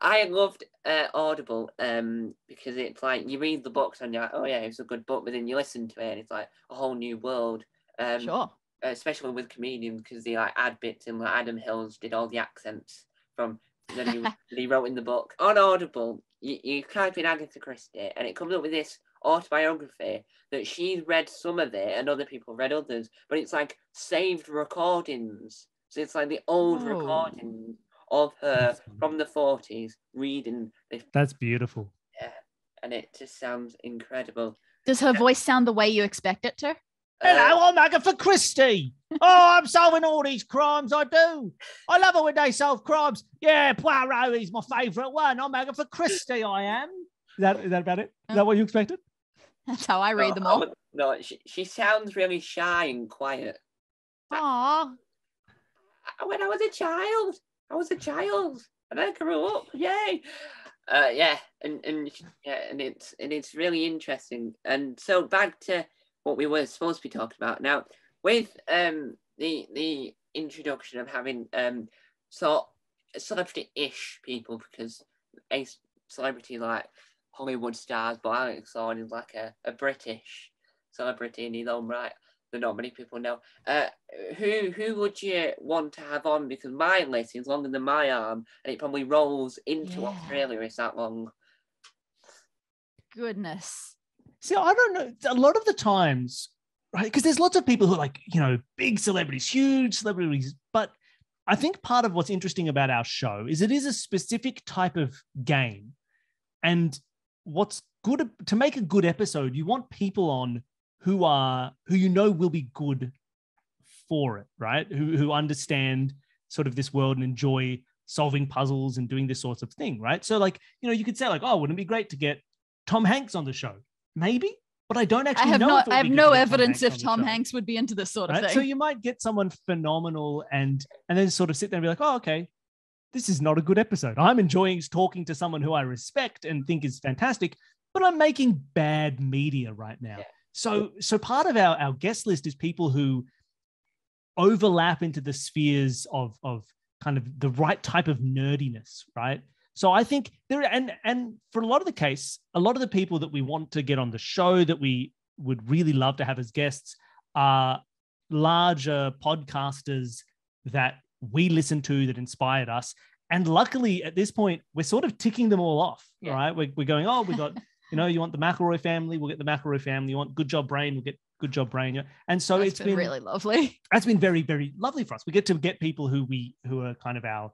I loved uh, Audible um because it's like you read the books and you're like, oh yeah, it's a good book, but then you listen to it and it's like a whole new world. Um, Sure. Especially with comedians because they like add bits in like Adam Hills did all the accents from that he, <laughs> he wrote in the book. On Audible, you, you type in Agatha Christie and it comes up with this autobiography that she's read some of it and other people read others, but it's like saved recordings. So it's like the old Whoa. recordings of her from the 40s reading this That's beautiful. Yeah. And it just sounds incredible. Does her voice sound the way you expect it to? Uh, Hello, I'm Agatha for Christie. Oh, I'm solving all these crimes. I do. I love it when they solve crimes. Yeah, Poirot is my favourite one. I'm Agatha Christie. I am. Is that is that about it? Is that what you expected? That's how I no, read them I all. would- no, she, she sounds really shy and quiet. Aw. I- when I was a child. I was a child, and I grew up. Yay! Uh, yeah, and and yeah, and it's and it's really interesting. And so back to what we were supposed to be talking about now, with um the the introduction of having um sort celebrity-ish people because a celebrity like Hollywood stars, but Alex Horne is like a, a British celebrity in his own right that not many people know. Uh, who who would you want to have on? Because my list is longer than my arm, and it probably rolls into Yeah. Australia. It's that long. Goodness. See, I don't know. A lot of the times, right? Because there's lots of people who are like, you know, big celebrities, huge celebrities. But I think part of what's interesting about our show is it is a specific type of game. And what's good to make a good episode, you want people on who are who you know will be good for it, right? Who who understand sort of this world and enjoy solving puzzles and doing this sorts of thing, right? So like, you know, you could say like, oh, wouldn't it be great to get Tom Hanks on the show? Maybe, but I don't actually. I have know. no if I have no evidence if Tom Hanks would be into this sort of right? thing. So you might get someone phenomenal and and then sort of sit there and be like, oh, okay, this is not a good episode. I'm enjoying talking to someone who I respect and think is fantastic, but I'm making bad media right now. Yeah. So so part of our, our guest list is people who overlap into the spheres of of kind of the right type of nerdiness, right? So I think there and and for a lot of the case, a lot of the people that we want to get on the show that we would really love to have as guests are larger podcasters that we listen to that inspired us. And luckily, at this point, we're sort of ticking them all off. Yeah. Right? We're, we're going, oh, we got, you know, you want the McElroy family, we'll get the McElroy family. You want Good Job Brain, we'll get Good Job Brain. And so That's it's been, really lovely. <laughs> that's been very very lovely for us we get to get people who we who are kind of our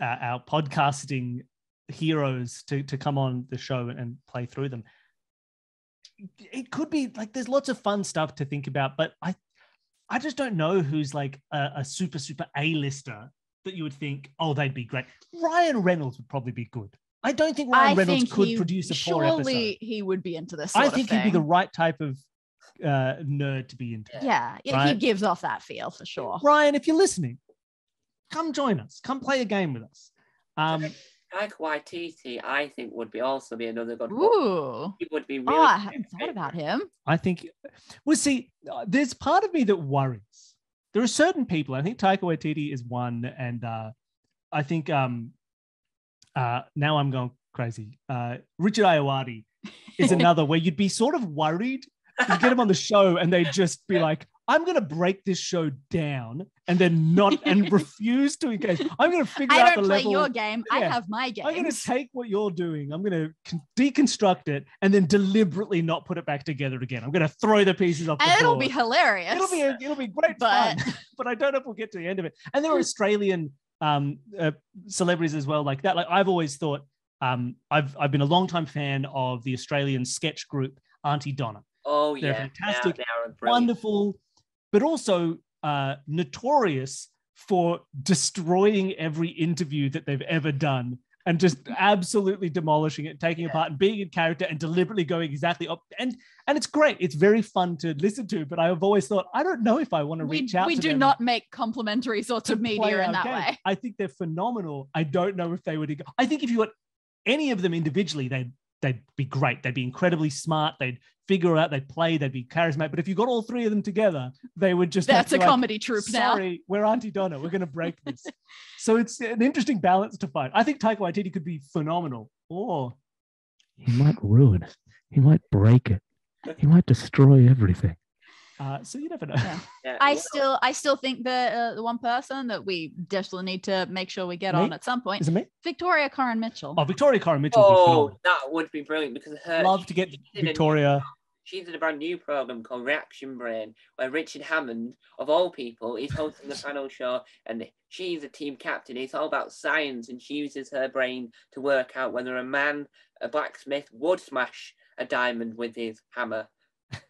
uh, our podcasting heroes to to come on the show and play through them it could be like there's lots of fun stuff to think about but i i just don't know who's like a, a super super a-lister that you would think oh they'd be great ryan reynolds would probably be good i don't think ryan I reynolds think could he, produce a poor episode surely he would be into this. I think he'd be the right type of uh nerd to be into Yeah, yeah, he gives off that feel for sure. Ryan, if you're listening, come join us. Come play a game with us. Um, Taika Waititi, I think, would be also be another good one. Ooh. He would be really. Oh, I hadn't thought about him. I think, well, see, uh, there's part of me that worries. There are certain people. I think Taika Waititi is one, and uh, I think um, uh, now I'm going crazy. Uh, Richard Ayoade is <laughs> another where you'd be sort of worried. You get him on the <laughs> show, and they'd just be like, I'm going to break this show down and then not and <laughs> refuse to engage. I'm going to figure out. the level. I out don't play your game. I have my game. I'm going to take what you're doing. I'm going to deconstruct it and then deliberately not put it back together again. I'm going to throw the pieces off the and it'll board. be hilarious. It'll be it'll be great But- fun, <laughs> but I don't know if we'll get to the end of it. And there are Australian um, uh, celebrities as well, like that. Like I've always thought, um, I've I've been a long time fan of the Australian sketch group Aunty Donna. Oh They're yeah, fantastic, They are, they are. Wonderful, but also uh, notorious for destroying every interview that they've ever done. And just absolutely demolishing it, taking Yeah. apart, and being in character, and deliberately going exactly up. And and it's great. It's very fun to listen to. But I've always thought I don't know if I want to we, reach out. we do not make complimentary sorts of media in that game. way. I think they're phenomenal. I don't know if they would. I think if you got any of them individually, they'd they'd be great. They'd be incredibly smart. They'd figure out. They'd play. They'd be charismatic. But if you got all three of them together, they would just. That's a like, comedy troupe now. Sorry, we're Aunty Donna. We're going to break <laughs> this. so it's an interesting balance to find. I think Taika Waititi could be phenomenal. Or He might ruin it. He might break it. He might destroy everything. Uh, so you never know. Yeah. <laughs> Yeah, I still, I still think that uh, the one person that we definitely need to make sure we get Me? on at some point, Is it me? Victoria Coren Mitchell. Oh, Victoria Coren Mitchell. Oh, phenomenal. that would be brilliant because her. Love to get she did a Victoria. She's in a brand new program called Reaction Brain, where Richard Hammond, of all people, is hosting the <laughs> panel show, and she's a team captain. It's all about science, and she uses her brain to work out whether a man, a blacksmith, would smash a diamond with his hammer,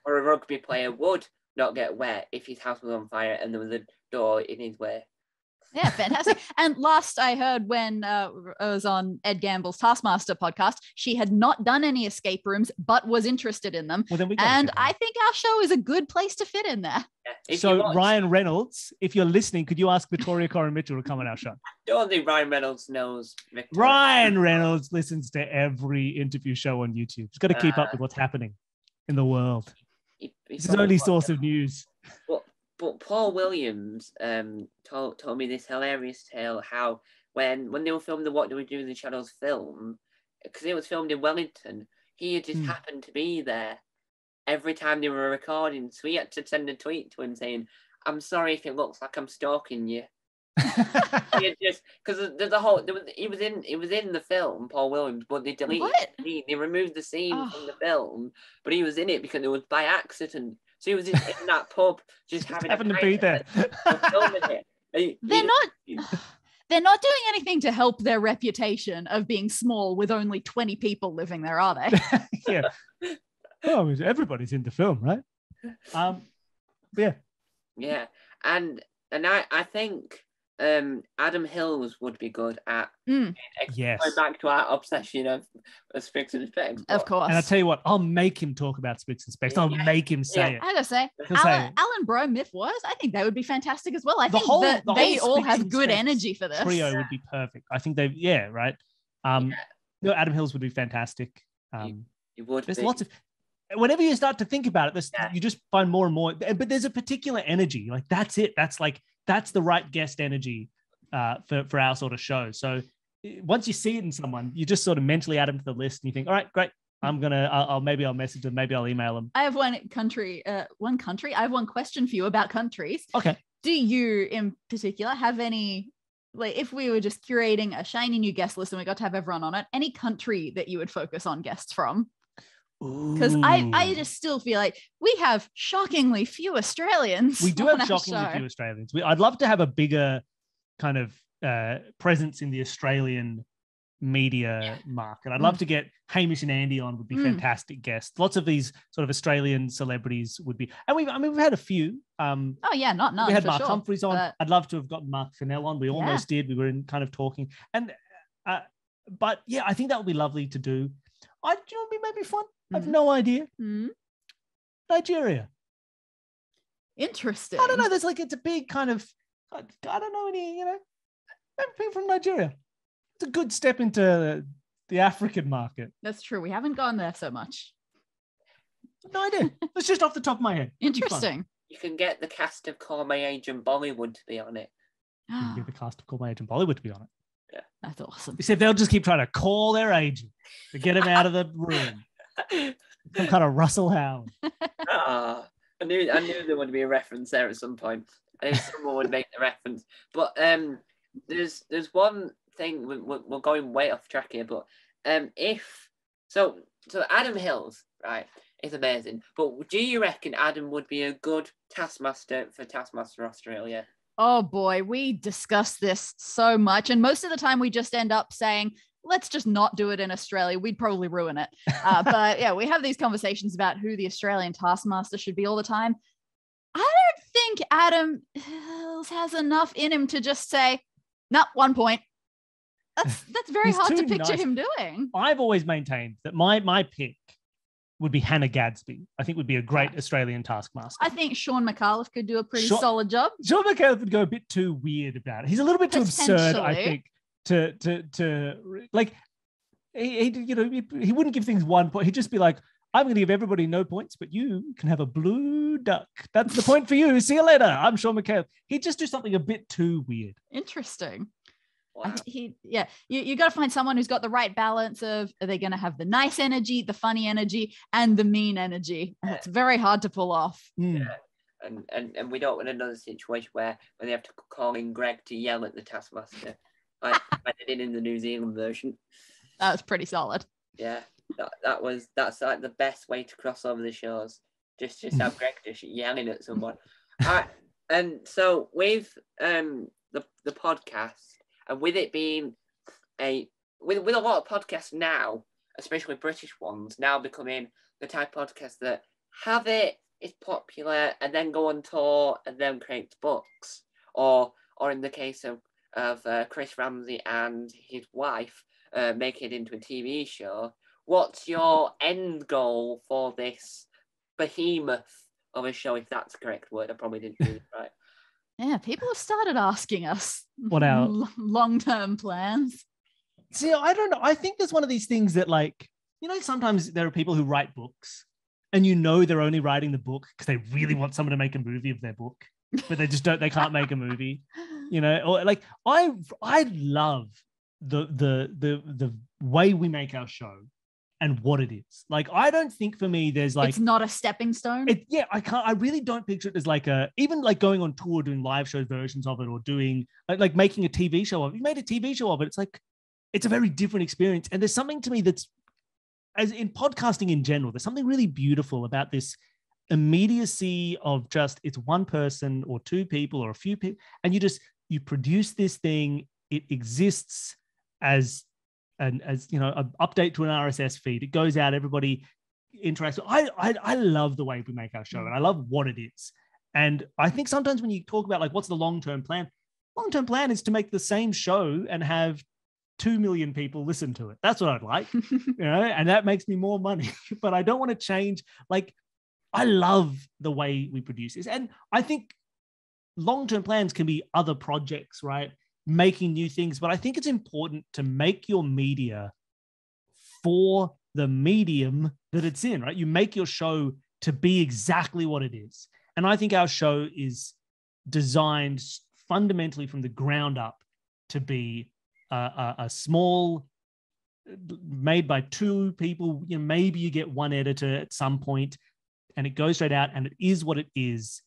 or a rugby player would not get wet if his house was on fire and there was a door in his way. Yeah, fantastic. <laughs> and last I heard when uh, I was on Ed Gamble's Taskmaster podcast, she had not done any escape rooms, but was interested in them. Well, then we And I think our show is a good place to fit in there. Yeah. So Ryan Reynolds, if you're listening, could you ask Victoria <laughs> Coren Mitchell to come on our show? don't think Ryan Reynolds knows Victoria. Ryan Reynolds listens to every interview show on YouTube. He's got to keep up Uh, with what's happening in the world. He- It's his only source of news. But Paul Williams um told, told me this hilarious tale how when when they were filming the What Do We Do in the Shadows film, because it was filmed in Wellington, he had just Hmm. happened to be there every time they were recording, so he had to send a tweet to him saying, "I'm sorry if it looks like I'm stalking you." He just because there's a whole there was he was in he was in the film Paul Williams, but they deleted What? the scene. They removed the scene Oh. from the film, but he was in it because it was by accident. So he was just in that pub, just having a Happened to be there. they're it. He- <laughs> They're <laughs> he- not. They're not doing anything to help their reputation of being small with only 20 people living there, are they? <laughs> yeah. Oh, everybody's in the film, right? Um, yeah. Yeah, and and I I think um Adam Hills would be good at Mm. Yes. going back to our obsession of, of Spicks and Specks. Of course. And I'll tell you what, I'll make him talk about Spicks and Specks. I'll Yeah. make him say Yeah. it. I gotta say, He'll say Alan, it. Alan Brough Myf Warhurst, I think they would be fantastic as well. I The think whole- that the they whole all have good Specks energy for this. Trio would be perfect. I think they've, yeah, right. Um, no, Adam Hills would be fantastic. Um, You would. there's be. lots of whenever you start to think about it there's, Yeah. you just find more and more but there's a particular energy like that's it that's like that's the right guest energy uh, for, for our sort of show so once you see it in someone you just sort of mentally add them to the list and you think all right great i'm gonna i'll, I'll maybe i'll message them maybe i'll email them I have one country, uh, one country. I have one question for you about countries. okay Do you, in particular, have any? Like, if we were just curating a shiny new guest list and we got to have everyone on it, any country that you would focus on guests from? Because I, I just still feel like we have shockingly few Australians. we do have shockingly show. few australians we, i'd love to have a bigger kind of uh, presence in the australian media market i'd love to get hamish and andy on would be Mm. fantastic guests lots of these sort of australian celebrities would be and we've i mean we've had a few um Oh yeah, not none. we had mark sure. humphries on but- i'd love to have gotten marc fennell on we almost did we were in kind of talking and uh, but yeah i think that would be lovely to do i do you know what would be maybe fun i've Mhm. no idea Hmm, nigeria interesting. I don't know. There's like it's a big kind of I, I don't know any you know maybe people from Nigeria. It's a good step into the African market. That's true. We haven't gone there so much. No idea. It's just off the top of my head. It'd be fun. Interesting. You can get the cast of Call My Agent Bollywood to be on it. You can get the cast of Call My Agent Bollywood to be on it. That's awesome. Except they'll just keep trying to call their agent to get him out of the <laughs> room. Some kind of Russell Howard. Ah, I knew I knew there would be a reference there at some point. I knew someone would make the reference. But um, there's there's one thing we- we- we're going way off track here. But um, if so, so Adam Hills, right, is amazing. But do you reckon Adam would be a good taskmaster for Taskmaster Australia? Oh boy, we discuss this so much. And most of the time we just end up saying, let's just not do it in Australia. We'd probably ruin it. Uh, <laughs> but yeah, we have these conversations about who the Australian taskmaster should be all the time. I don't think Adam Hills has enough in him to just say, no, one point. That's that's very hard to picture nice. him doing. I've always maintained that my my pick would be Hannah Gadsby. I think would be a great Australian taskmaster. I think Shaun Micallef could do a pretty Sean- solid job. Shaun Micallef would go a bit too weird about it. He's a little bit too absurd, I think, to to to like he, he you know he, he wouldn't give things one point. He'd just be like, I'm going to give everybody no points, but you can have a blue duck. That's the point for you. See you later. I'm Shaun Micallef. He'd just do something a bit too weird. Interesting. I Wow. he, yeah, you, you got to find someone who's got the right balance of are they going to have the nice energy, the funny energy, and the mean energy? And it's very hard to pull off. Hmm. And, and and we don't want another situation where, where they have to call in Greg to yell at the Taskmaster, like <laughs> like they did in the New Zealand version. That was pretty solid. Yeah, that, that was that's like the best way to cross over the shows. Just just have <laughs> Greg just yelling at someone. Alright, and so with um the the podcast and with it being a with with a lot of podcasts now, especially British ones, now becoming the type of podcast that have it is popular and then go on tour and then create books, or or in the case of of uh, Chris Ramsey and his wife, uh, make it into a TV show. What's your end goal for this behemoth of a show? If that's the correct word, I probably didn't do it right. <laughs> Yeah, people have started asking us What our- <laughs> long term plans. See, I don't know. I think there's one of these things that, like, you know, sometimes there are people who write books and you know they're only writing the book because they really want someone to make a movie of their book, but they just don't, they can't make a movie, <laughs> you know, or like I, I love the, the, the, the way we make our show and what it is. Like, I don't think for me, there's like, it's not a stepping stone. it, yeah, I can't. I really don't picture it as like a even like going on tour, doing live show versions of it, or doing like, like making a TV show of. it. You made a TV show of it. It's like it's a very different experience. And there's something to me that's as in podcasting in general. There's something really beautiful about this immediacy of just it's one person or two people or a few people, and you just you produce this thing. It exists as an as you know an update to an RSS feed. It goes out. Everybody interacts. I, I I love the way we make our show, mm. and I love what it is. And I think sometimes when you talk about like what's the long term plan, long term plan is to make the same show and have two million people listen to it. That's what I'd like, <laughs> you know, and that makes me more money. <laughs> but I don't want to change. Like I love the way we produce this, and I think long term plans can be other projects, right? Making new things, but I think it's important to make your media for the medium that it's in, right? You make your show to be exactly what it is. And I think our show is designed fundamentally from the ground up to be a, a, a small, made by two people. You know, maybe you get one editor at some point, and it goes straight out, and it is what it is.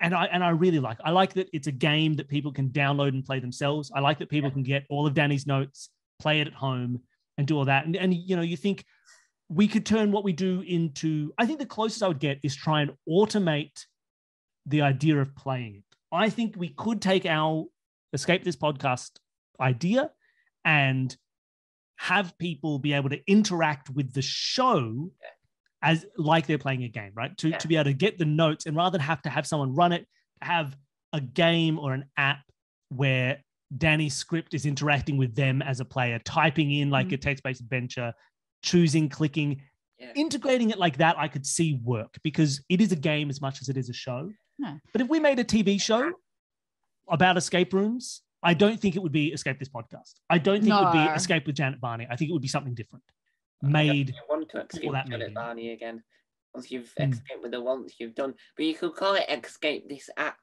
And I and I really like. I like that it's a game that people can download and play themselves. I like that people can get all of Dani's notes, play it at home, and do all that. And and you know, you think we could turn what we do into i think the closest i would get is try and automate the idea of playing it i think we could take our escape this podcast idea and have people be able to interact with the show as like they're playing a game right to, Yeah. to be able to get the notes and rather than have to have someone run it have a game or an app where dani's script is interacting with them as a player typing in like Mm. a text-based adventure choosing, clicking, Yeah. integrating it like that, I could see work because it is a game as much as it is a show. Yeah. But if we made a TV show about escape rooms, I don't think it would be Escape This Podcast. I don't think it would be Escape with Janet Varney. I think it would be something different. I don't Made. think I want to escape that Janet. Varney again. Once you've Mm. escaped with the once you've done, but you could call it escape this app.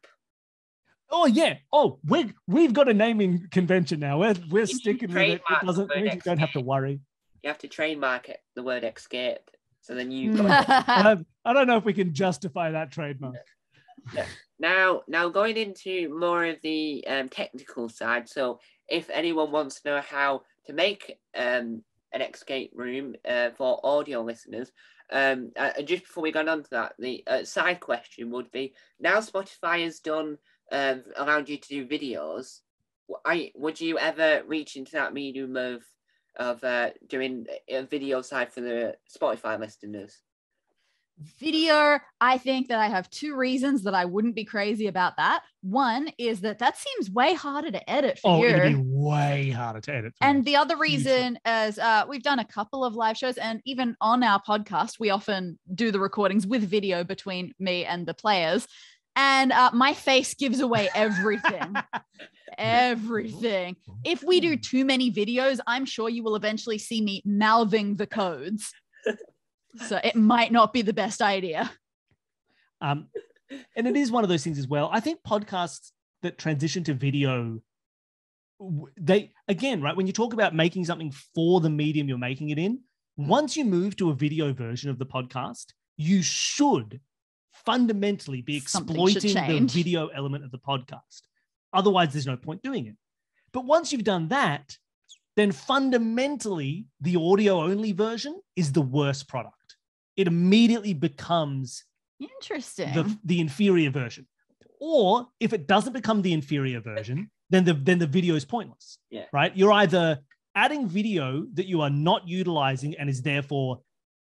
Oh yeah. Oh, we we've got a naming convention now. We're we're You sticking with it. It doesn't. the word You don't have to worry. You have to trademark it, the word escape. So then you Mm. <laughs> I I don't know if we can justify that trademark. Now, now going into more of the um, technical side. So, if anyone wants to know how to make um, an escape room uh, for audio listeners, um, uh, and just before we got on to that, the uh, side question would be: Now Spotify has done um, allowed you to do videos. I would you ever reach into that medium of of uh, doing a video side for the Spotify listeners? Video, I think that I have two reasons that I wouldn't be crazy about that. One is that that seems way harder to edit for Oh, you. it'd be way harder to edit. And the other reason is uh, we've done a couple of live shows, and even on our podcast, we often do the recordings with video between me and the players. And uh, my face gives away everything. <laughs> everything. If we do too many videos, I'm sure you will eventually see me mouthing the codes. <laughs> so it might not be the best idea. Um, and it is one of those things as well. I think podcasts that transition to video, they again, right? When you talk about making something for the medium you're making it in, once you move to a video version of the podcast, you should fundamentally be exploiting the video element of the podcast. Otherwise, there's no point doing it. But once you've done that, then fundamentally the audio only version is the worst product. It immediately becomes Interesting. the, the inferior version. Or if it doesn't become the inferior version, then the then the video is pointless. Yeah. Right? You're either adding video that you are not utilizing and is therefore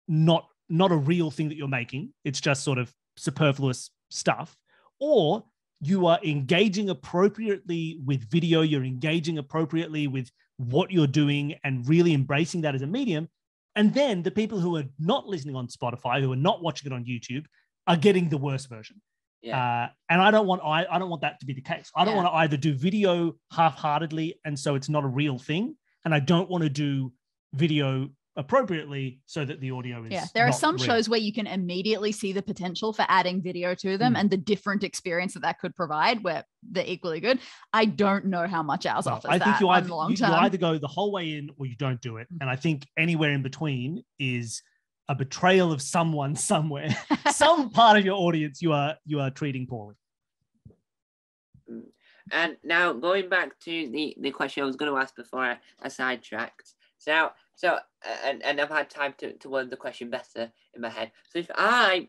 not not a real thing that you're making. It's just sort of superfluous stuff. Or you are engaging appropriately with video, you're engaging appropriately with what you're doing and really embracing that as a medium. And then the people who are not listening on Spotify, who are not watching it on YouTube, are getting the worst version. Yeah. Uh, and I don't want I, I don't want that to be the case. I don't Yeah. want to either do video half-heartedly and so it's not a real thing, and I don't want to do video appropriately so that the audio is yeah, there are some real. shows where you can immediately see the potential for adding video to them Mm. and the different experience that that could provide where they're equally good. I don't know how much ours Well, offers I think that you either the long you, you either go the whole way in or you don't do it. And I think anywhere in between is a betrayal of someone <laughs> somewhere. <laughs> Some part of your audience you are you are treating poorly. And now going back to the, the question I was going to ask before I, I sidetracked. So now, so and, and I've had time to, to word the question better in my head. So if I,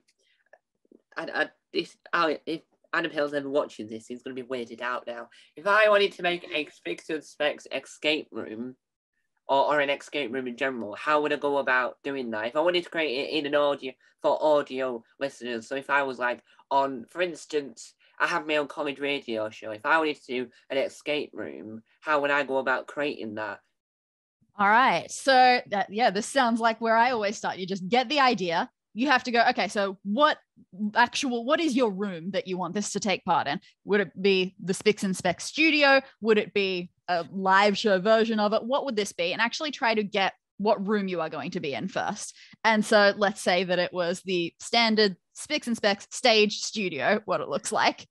I, I this, if Adam Hills ever watching this, he's going to be weirded out now. If I wanted to make a and Specks escape room, or, or an escape room in general, how would I go about doing that? If I wanted to create it in an audio for audio listeners, so if I was like on, for instance, I have my own college radio show. If I wanted to do an escape room, how would I go about creating that? All right. So that yeah, this sounds like where I always start. You just get the idea. You have to go, okay, so what actual what is your room that you want this to take part in? Would it be the Spicks and Specks studio? Would it be a live show version of it? What would this be? And actually try to get what room you are going to be in first. And so let's say that it was the standard Spicks and Specks stage studio, what it looks like.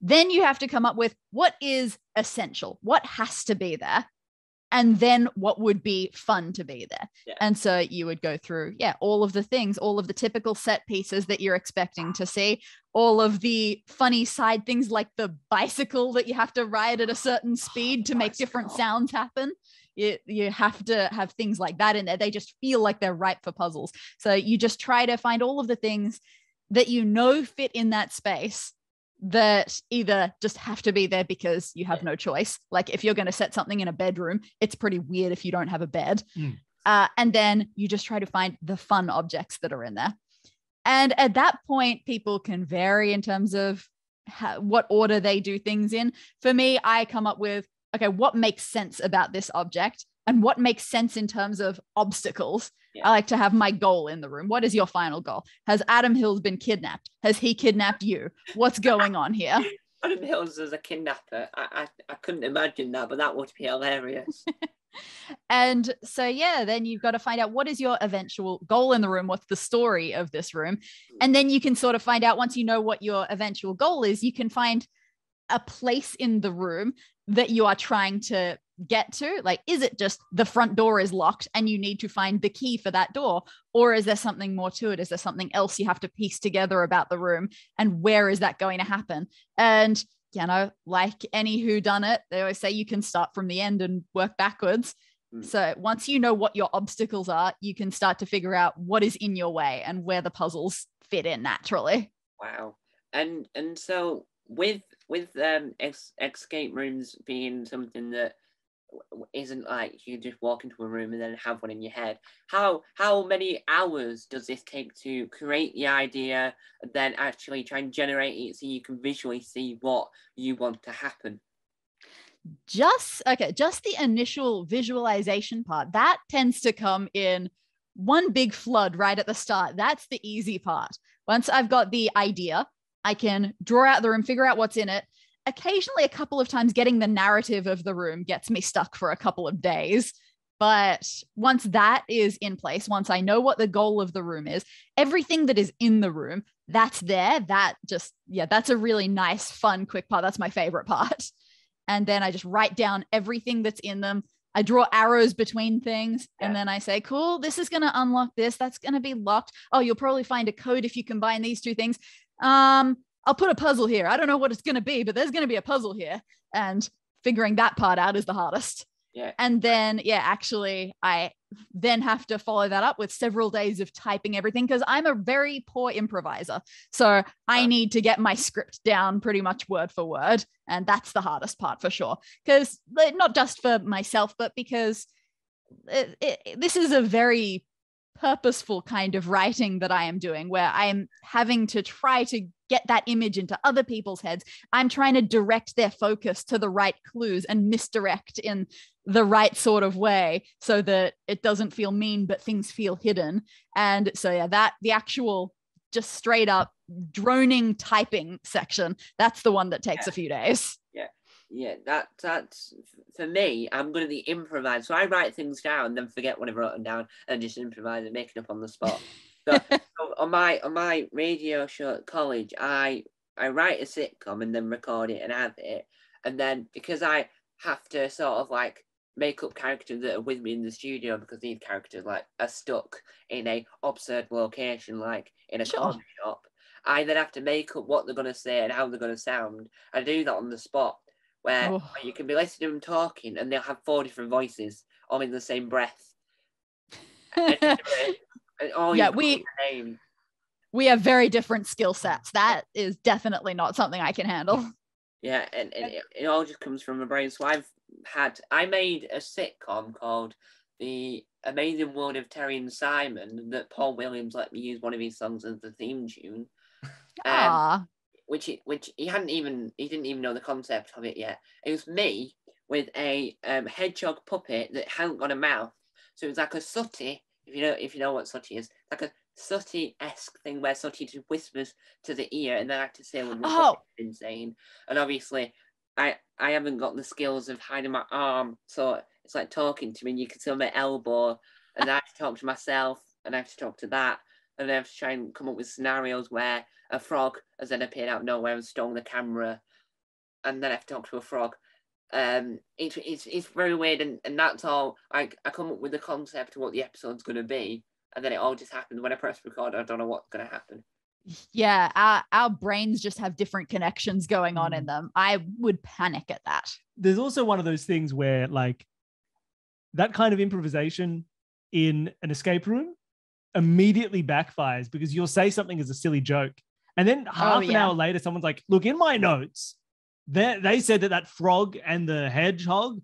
Then you have to come up with what is essential, what has to be there and then what would be fun to be there. Yeah. And so you would go through, yeah, all of the things, all of the typical set pieces that you're expecting to see, all of the funny side things like the bicycle that you have to ride at a certain oh, speed to make different sounds happen. You, you have to have things like that in there. They just feel like they're ripe for puzzles. So you just try to find all of the things that you know fit in that space that either just have to be there because you have no choice. Like if you're going to set something in a bedroom, it's pretty weird if you don't have a bed. Mm. Uh, and then you just try to find the fun objects that are in there. And at that point, people can vary in terms of how, what order they do things in. For me, I come up with okay, what makes sense about this object and what makes sense in terms of obstacles. Yeah. I like to have my goal in the room. What is your final goal? Has Adam Hills been kidnapped? Has he kidnapped you? What's going on here? <laughs> Adam Hills as a kidnapper. I, I, I couldn't imagine that, but that would be hilarious. <laughs> And so, yeah, then you've got to find out what is your eventual goal in the room? What's the story of this room? Hmm. And then you can sort of find out once you know what your eventual goal is, you can find a place in the room that you are trying to get to? Like, is it just the front door is locked and you need to find the key for that door? Or is there something more to it? Is there something else you have to piece together about the room? And where is that going to happen? And, you know, like any who done it, they always say you can start from the end and work backwards. Mm. So once you know what your obstacles are, you can start to figure out what is in your way and where the puzzles fit in naturally. Wow. And and so with with um ex- escape rooms being something that isn't like you just walk into a room and then have one in your head. How how many hours does this take to create the idea and then actually try and generate it so you can visually see what you want to happen? just okay just the initial visualization part that tends to come in one big flood right at the start that's the easy part once i've got the idea i can draw out the room figure out what's in it occasionally a couple of times getting the narrative of the room gets me stuck for a couple of days but once that is in place once i know what the goal of the room is everything that is in the room that's there that just yeah that's a really nice fun quick part that's my favorite part and then I just write down everything that's in them. I draw arrows between things and then I say, cool, this is going to unlock this. That's going to be locked. Oh, you'll probably find a code if you combine these two things. Um, I'll put a puzzle here. I don't know what it's going to be, but there's going to be a puzzle here. And figuring that part out is the hardest. Yeah. And then, yeah, actually, I then have to follow that up with several days of typing everything because I'm a very poor improviser. So I need to get my script down pretty much word for word. And that's the hardest part for sure. Because not just for myself, but because it, it, this is a very purposeful kind of writing that I am doing where I'm having to try to get that image into other people's heads. I'm trying to direct their focus to the right clues and misdirect in the right sort of way so that it doesn't feel mean, but things feel hidden. And so, yeah, that the actual just straight up droning typing section, that's the one that takes a few days. Yeah, Yeah, that that's for me. I'm gonna be improvise. So I write things down, then forget what I've written down, and just improvise and make it up on the spot. <laughs> So, <laughs> so on my on my radio show at college, I I write a sitcom and then record it and have it, and then because I have to sort of like make up characters that are with me in the studio because these characters like are stuck in a absurd location, like in a Sure. shop. I then have to make up what they're gonna say and how they're gonna sound. I do that on the spot where, Oh. where you can be listening to them talking and they'll have four different voices all in the same breath. <laughs> All Yeah, we- we have very different skill sets. That is definitely not something I can handle. <laughs> Yeah, and, and it, it all just comes from my brain. So I've had I made a sitcom called The Amazing World of Terry and Simon that Paul Williams let me use one of his songs as the theme tune. <laughs> Um, Ah, which he, which he hadn't even he didn't even know the concept of it yet. It was me with a um, hedgehog puppet that hadn't got a mouth, so it was like a sooty. If you know if you know what sooty is, like a sooty esque thing where sooty just whispers to the ear, and then I have to say Oh. saying. And obviously, I I haven't got the skills of hiding my arm, so it's like talking to me. and You can see my elbow, and I have to talk to myself, and I have to talk to that, and I have to try and come up with scenarios where a frog has then appeared out of nowhere and stolen the camera, and then I have to talk to a frog. Um, it's it's, it's very weird, and, and that's all. I I come up with the concept of what the episode's gonna be, and then it all just happens when I press record. I don't know what's gonna happen. yeah. Our, our brains just have different connections going on in Mm. them. I would panic at that. there's also one of those things where like that kind of improvisation in an escape room immediately backfires because you'll say something as a silly joke and then half an yeah. hour later someone's like look in my notes they, they said that that frog and the hedgehog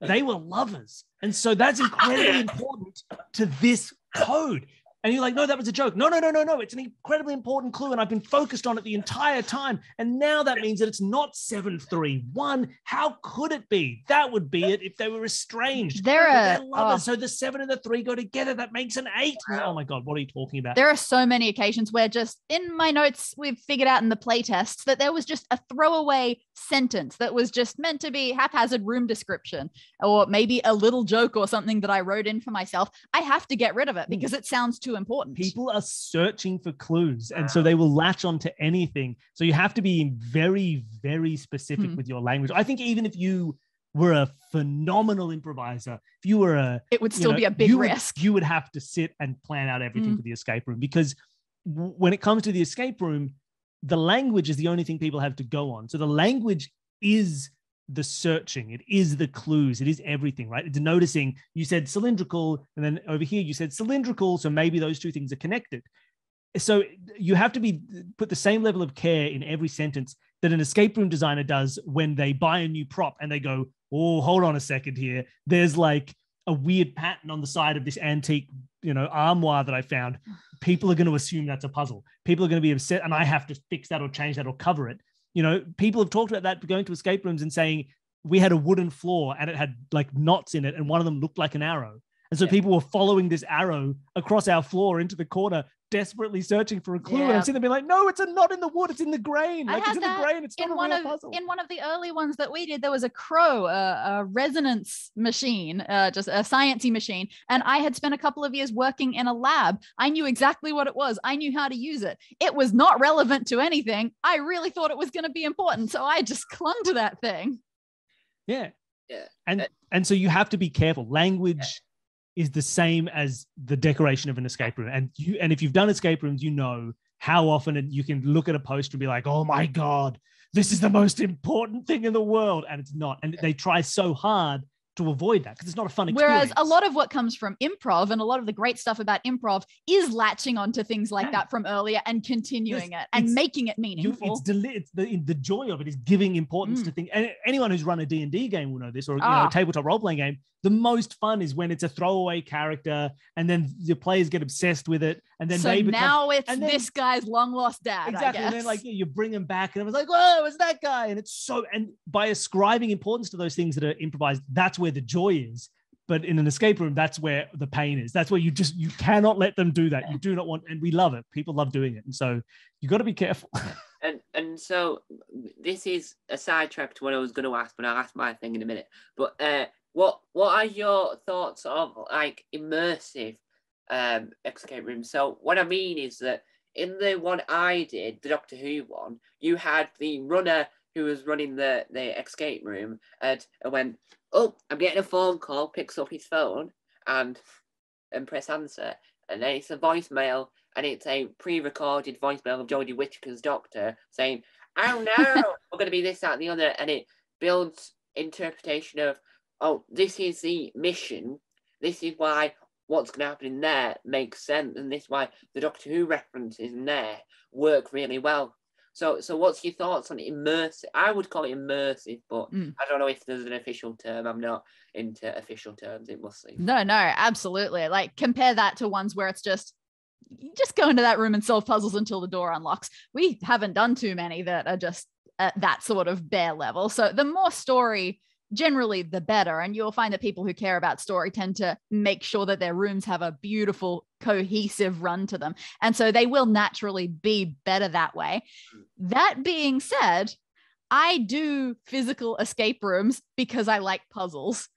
they were lovers. And so that's incredibly <laughs> important to this code and you're like no that was a joke. No no no no no it's an incredibly important clue and i've been focused on it the entire time. And now that means that it's not 731 how could it be? That would be it if they were estranged. They're a- oh. so the seven and the three go together. That makes an eight. Oh my god what are you talking about? There are so many occasions where just in my notes, we've figured out in the play tests that there was just a throwaway sentence that was just meant to be haphazard room description or maybe a little joke or something that I wrote in for myself. I have to get rid of it hmm. because it sounds too important. people are searching for clues and so they will latch onto anything so you have to be very very specific Hmm. with your language i think even if you were a phenomenal improviser, if you were a It would you still know, be a big you would- risk. you would have to sit and plan out everything Mm. for the escape room because w- when it comes to the escape room, the language is the only thing people have to go on. So the language is the searching, it is the clues, it is everything, right? It's noticing you said cylindrical, and then over here you said cylindrical. So maybe those two things are connected. So you have to be put the same level of care in every sentence that an escape room designer does when they buy a new prop and they go, oh, hold on a second here. There's like a weird pattern on the side of this antique, you know, armoire that I found. People are going to assume that's a puzzle. People are going to be upset, and I have to fix that or change that or cover it. You know, people have talked about that going to escape rooms and saying we had a wooden floor and it had like knots in it, and one of them looked like an arrow. And so Yeah. people were following this arrow across our floor into the corner, desperately searching for a clue. And Yeah. I'm sitting there being like, no, it's a knot in the wood. It's in the grain. I Like it's in the grain. It's not in a one real of puzzle. in one of the early ones that we did, there was a crow, a, a resonance machine, uh, just a sciency machine, and I had spent a couple of years working in a lab. I knew exactly what it was. I knew how to use it. It was not relevant to anything. I really thought it was going to be important, so I just clung to that thing. Yeah. Yeah. And and so you have to be careful. Language is the same as the decoration of an escape room. And you and if you've done escape rooms, you know how often you can look at a poster and be like, "Oh my god, this is the most important thing in the world," and it's not. And they try so hard to avoid that because it's not a fun experience. Whereas a lot of what comes from improv and a lot of the great stuff about improv is latching onto things like Yeah. that from earlier and continuing it and making it you, meaningful. it's, deli- it's the, the joy of it is giving importance Mm. to things. And anyone who's run a D&D game will know this, or you know, Ah. a tabletop role-playing game. The most fun is when it's a throwaway character, and then your players get obsessed with it, and then so they become now it's and then- this guy's long lost dad. exactly. I And then like you bring him back, and it was like, oh, it's that guy, and it's so. And by ascribing importance to those things that are improvised, that's where the joy is. But in an escape room, that's where the pain is. That's where you just you cannot let them do that. You do not want, and we love it. People love doing it, and so you got to be careful. <laughs> And and so this is a sidetrack to what I was going to ask, but I'll ask my thing in a minute. But uh, what what are your thoughts on like immersive um, escape rooms? So what I mean is that in the one I did, the Doctor Who one, you had the runner who was running the the escape room and, and went, "Oh, I'm getting a phone call." Picks up his phone and and press answer, and then it's a voicemail and it's a pre-recorded voicemail of Jodie Whittaker's doctor saying, "Oh no, <laughs> we're going to be this, that, and the other," and it builds interpretation of, "Oh, this is the mission. This is why what's going to happen in there makes sense, and this is why the Doctor Who references in there work really well." So, so what's your thoughts on immersive? I would call it immersive, but Mm. I don't know if there's an official term. I'm not into official terms. It must seem. No, no, absolutely. Like compare that to ones where it's just you just go into that room and solve puzzles until the door unlocks. We haven't done too many that are just at that sort of bare level. So the more story, generally the better. And you'll find that people who care about story tend to make sure that their rooms have a beautiful, cohesive run to them. And so they will naturally be better that way. Mm. That being said, I do physical escape rooms because I like puzzles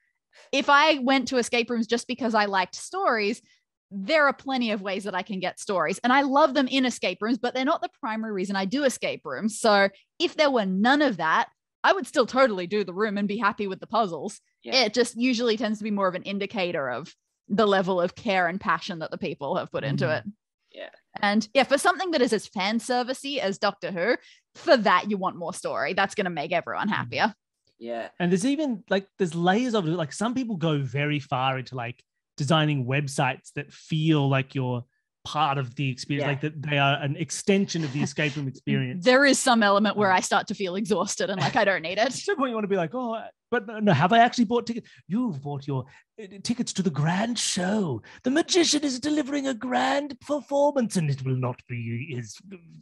if I went to escape rooms just because I liked stories, there are plenty of ways that I can get stories. And I love them in escape rooms, but they're not the primary reason I do escape rooms. So if there were none of that, I would still totally do the room and be happy with the puzzles. Yeah. It just usually tends to be more of an indicator of the level of care and passion that the people have put into Mhm. it. Yeah. And yeah, for something that is as fan servicey as Doctor Who, for that you want more story. That's going to make everyone happier. Yeah. And there's even like there's layers of it. Like some people go very far into like designing websites that feel like you're part of the experience, Yeah. like that they are an extension of the <laughs> escape room experience. There is some element where I start to feel exhausted and like I don't need <laughs> At it. some point, you want to be like, oh, but no, no, have I actually bought tickets? You've bought your uh, tickets to the grand show. The magician is delivering a grand performance, and it will not be his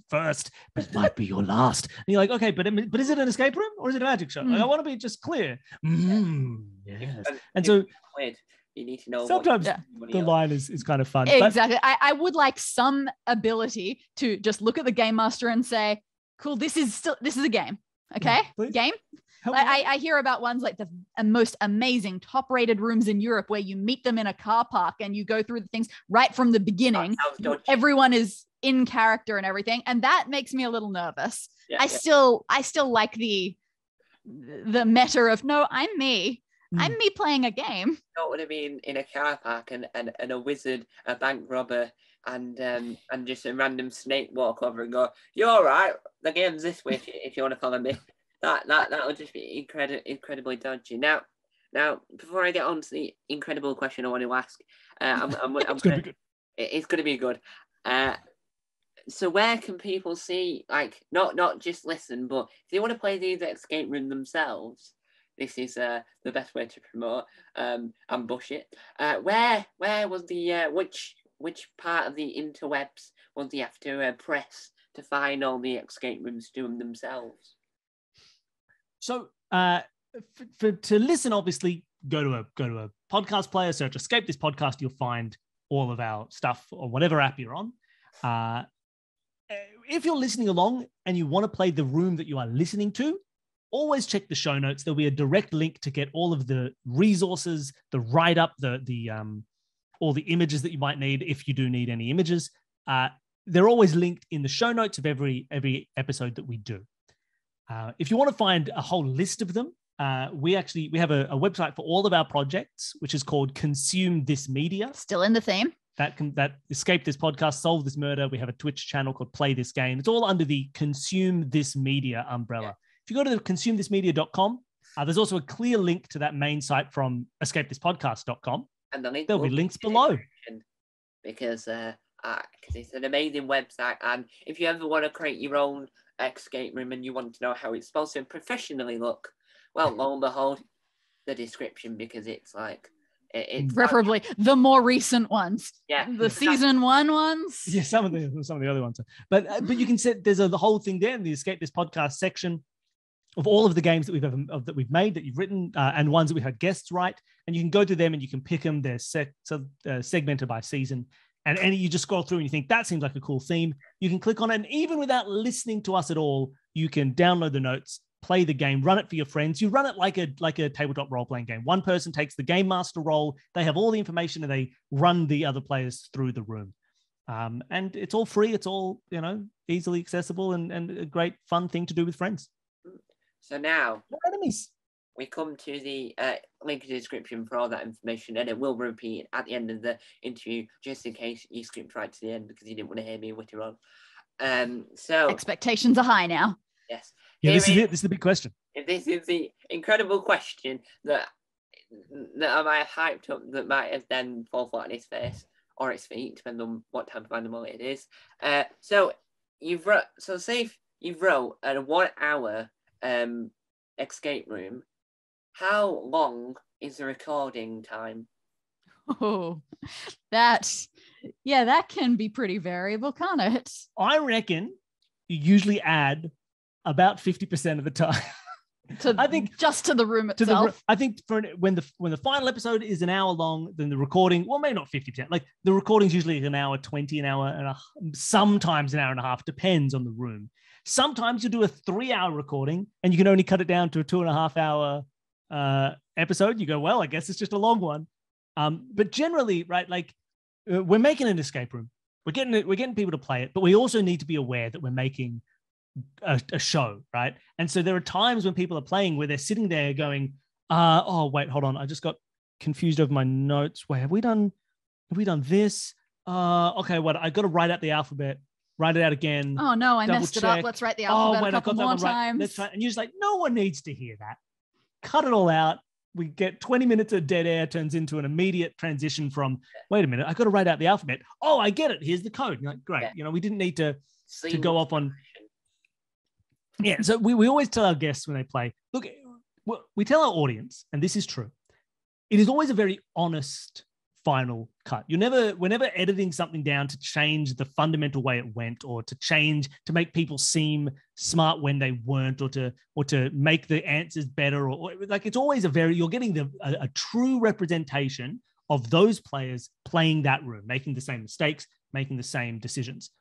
first, but it might be your last. And you're like, okay, but but is it an escape room or is it a magic show? Like, I Mm. want to be just clear. Mm, yes. And, And so you quid, you need to know. sometimes Yeah. the on. line is, is kind of fun. But Exactly. I, I would like some ability to just look at the game master and say, cool, this is still this is a game. Okay. please. Game. Like, I, I hear about ones like the uh, most amazing top rated rooms in Europe where you meet them in a car park and you go through the things right from the beginning. sounds. Everyone is in character and everything. And that makes me a little nervous. Yeah, I yeah. still I still like the the meta of no, I'm me. I'm me playing a game. Not want to be in, in a car park and, and, and a wizard, a bank robber, and um and just a random snake walk over and go, You're all right. The game's this way if you, if you want to follow me. That that that would just be incredible incredibly dodgy. Now now before I get on to the incredible question I want to ask, uh, I'm, I'm, I'm <laughs> It's gonna gonna- be good. it's going to be good. Uh, so where can people see, like, not not just listen, but if they want to play these escape room themselves, this is uh, the best way to promote um, and bush it. Uh, where where was the uh, which which part of the interwebs was the to uh, press to find all the escape rooms to them themselves? So, uh, for, for to listen, obviously, go to a go to a podcast player, search "Escape This Podcast." You'll find all of our stuff or whatever app you're on. Uh, if you're listening along and you want to play the room that you are listening to, always check the show notes. There'll be a direct link to get all of the resources, the write up, the the um, all the images that you might need if you do need any images. Uh, they're always linked in the show notes of every every episode that we do. Uh, if you want to find a whole list of them, uh, we actually we have a, a website for all of our projects, which is called Consume This Media. Still in the theme. That can that escape this podcast, solve this murder. We have a Twitch channel called Play This Game. It's all under the Consume This Media umbrella. Yeah. If you go to the consumethismedia.com, uh, there's also a clear link to that main site from escapethispodcast.com. And the link There'll be links below. description because uh, uh 'cause it's an amazing website. And if you ever want to create your own escape room and you want to know how it's supposed to professionally look, well, lo and behold, the description because it's like it, it's Preferably the more recent ones. yeah The season one ones. Yeah, some of the some of the other ones, but uh, but you can set there's a the whole thing there in the escape this podcast section of all of the games that we've ever of, that we've made that you've written uh, and ones that we've had guests write, and you can go through them and you can pick them. They're sec- so, uh, segmented by season, and any you just scroll through and you think that seems like a cool theme. You can click on it, and even without listening to us at all, you can download the notes, play the game, run it for your friends. You run it like a like a tabletop role playing game. One person takes the game master role. They have all the information and they run the other players through the room. Um, and it's all free. It's all you know, easily accessible and, and a great fun thing to do with friends. So now No enemies. we come to the uh, link in the description for all that information, and it will repeat at the end of the interview, just in case you skipped right to the end because you didn't want to hear me witter on. Um, so Expectations are high now. yes, Yeah, Here this is is- it. This is the big question. if this is the incredible question that that I might have hyped up that might have then fall flat on his face or its feet, depending on what type of animal it is. Uh, so you've wrote, so say if you've wrote a one hour um escape room, how long is the recording time? Oh, that, yeah, that can be pretty variable, can't it? I reckon you usually add about 50% of the time. To, <laughs> I think- just to the room to the itself. I think for when the when the final episode is an hour long, then the recording, well, maybe not 50%. Like the recording's usually an hour 20, an hour and a sometimes an hour and a half, depends on the room. Sometimes you do a three hour recording and you can only cut it down to a two and a half hour uh, episode. You go, well, I guess it's just a long one. Um, but generally, right, like uh, we're making an escape room. We're getting it, we're getting people to play it, but we also need to be aware that we're making a, a show, right? And so there are times when people are playing where they're sitting there going, uh, oh, wait, hold on. I just got confused over my notes. Wait, have we done have we done this? Uh, okay, what I got to write out the alphabet, write it out again. Oh no, I double messed it up. Let's write the oh, alphabet wait, a I couple more one right. times. Let's try. And you're just like, no one needs to hear that. Cut it all out. We get 20 minutes of dead air turns into an immediate transition from, wait a minute, I got to write out the alphabet. Oh, I get it. Here's the code. You're like, great. Yeah. You know, we didn't need to to go off on yeah so we, we always tell our guests when they play look we tell our audience and this is true it is always a very honest final cut. You're never we're never editing something down to change the fundamental way it went or to change to make people seem smart when they weren't or to or to make the answers better or, or- like it's always a very you're getting the a, a true representation of those players playing that room making the same mistakes making the same decisions.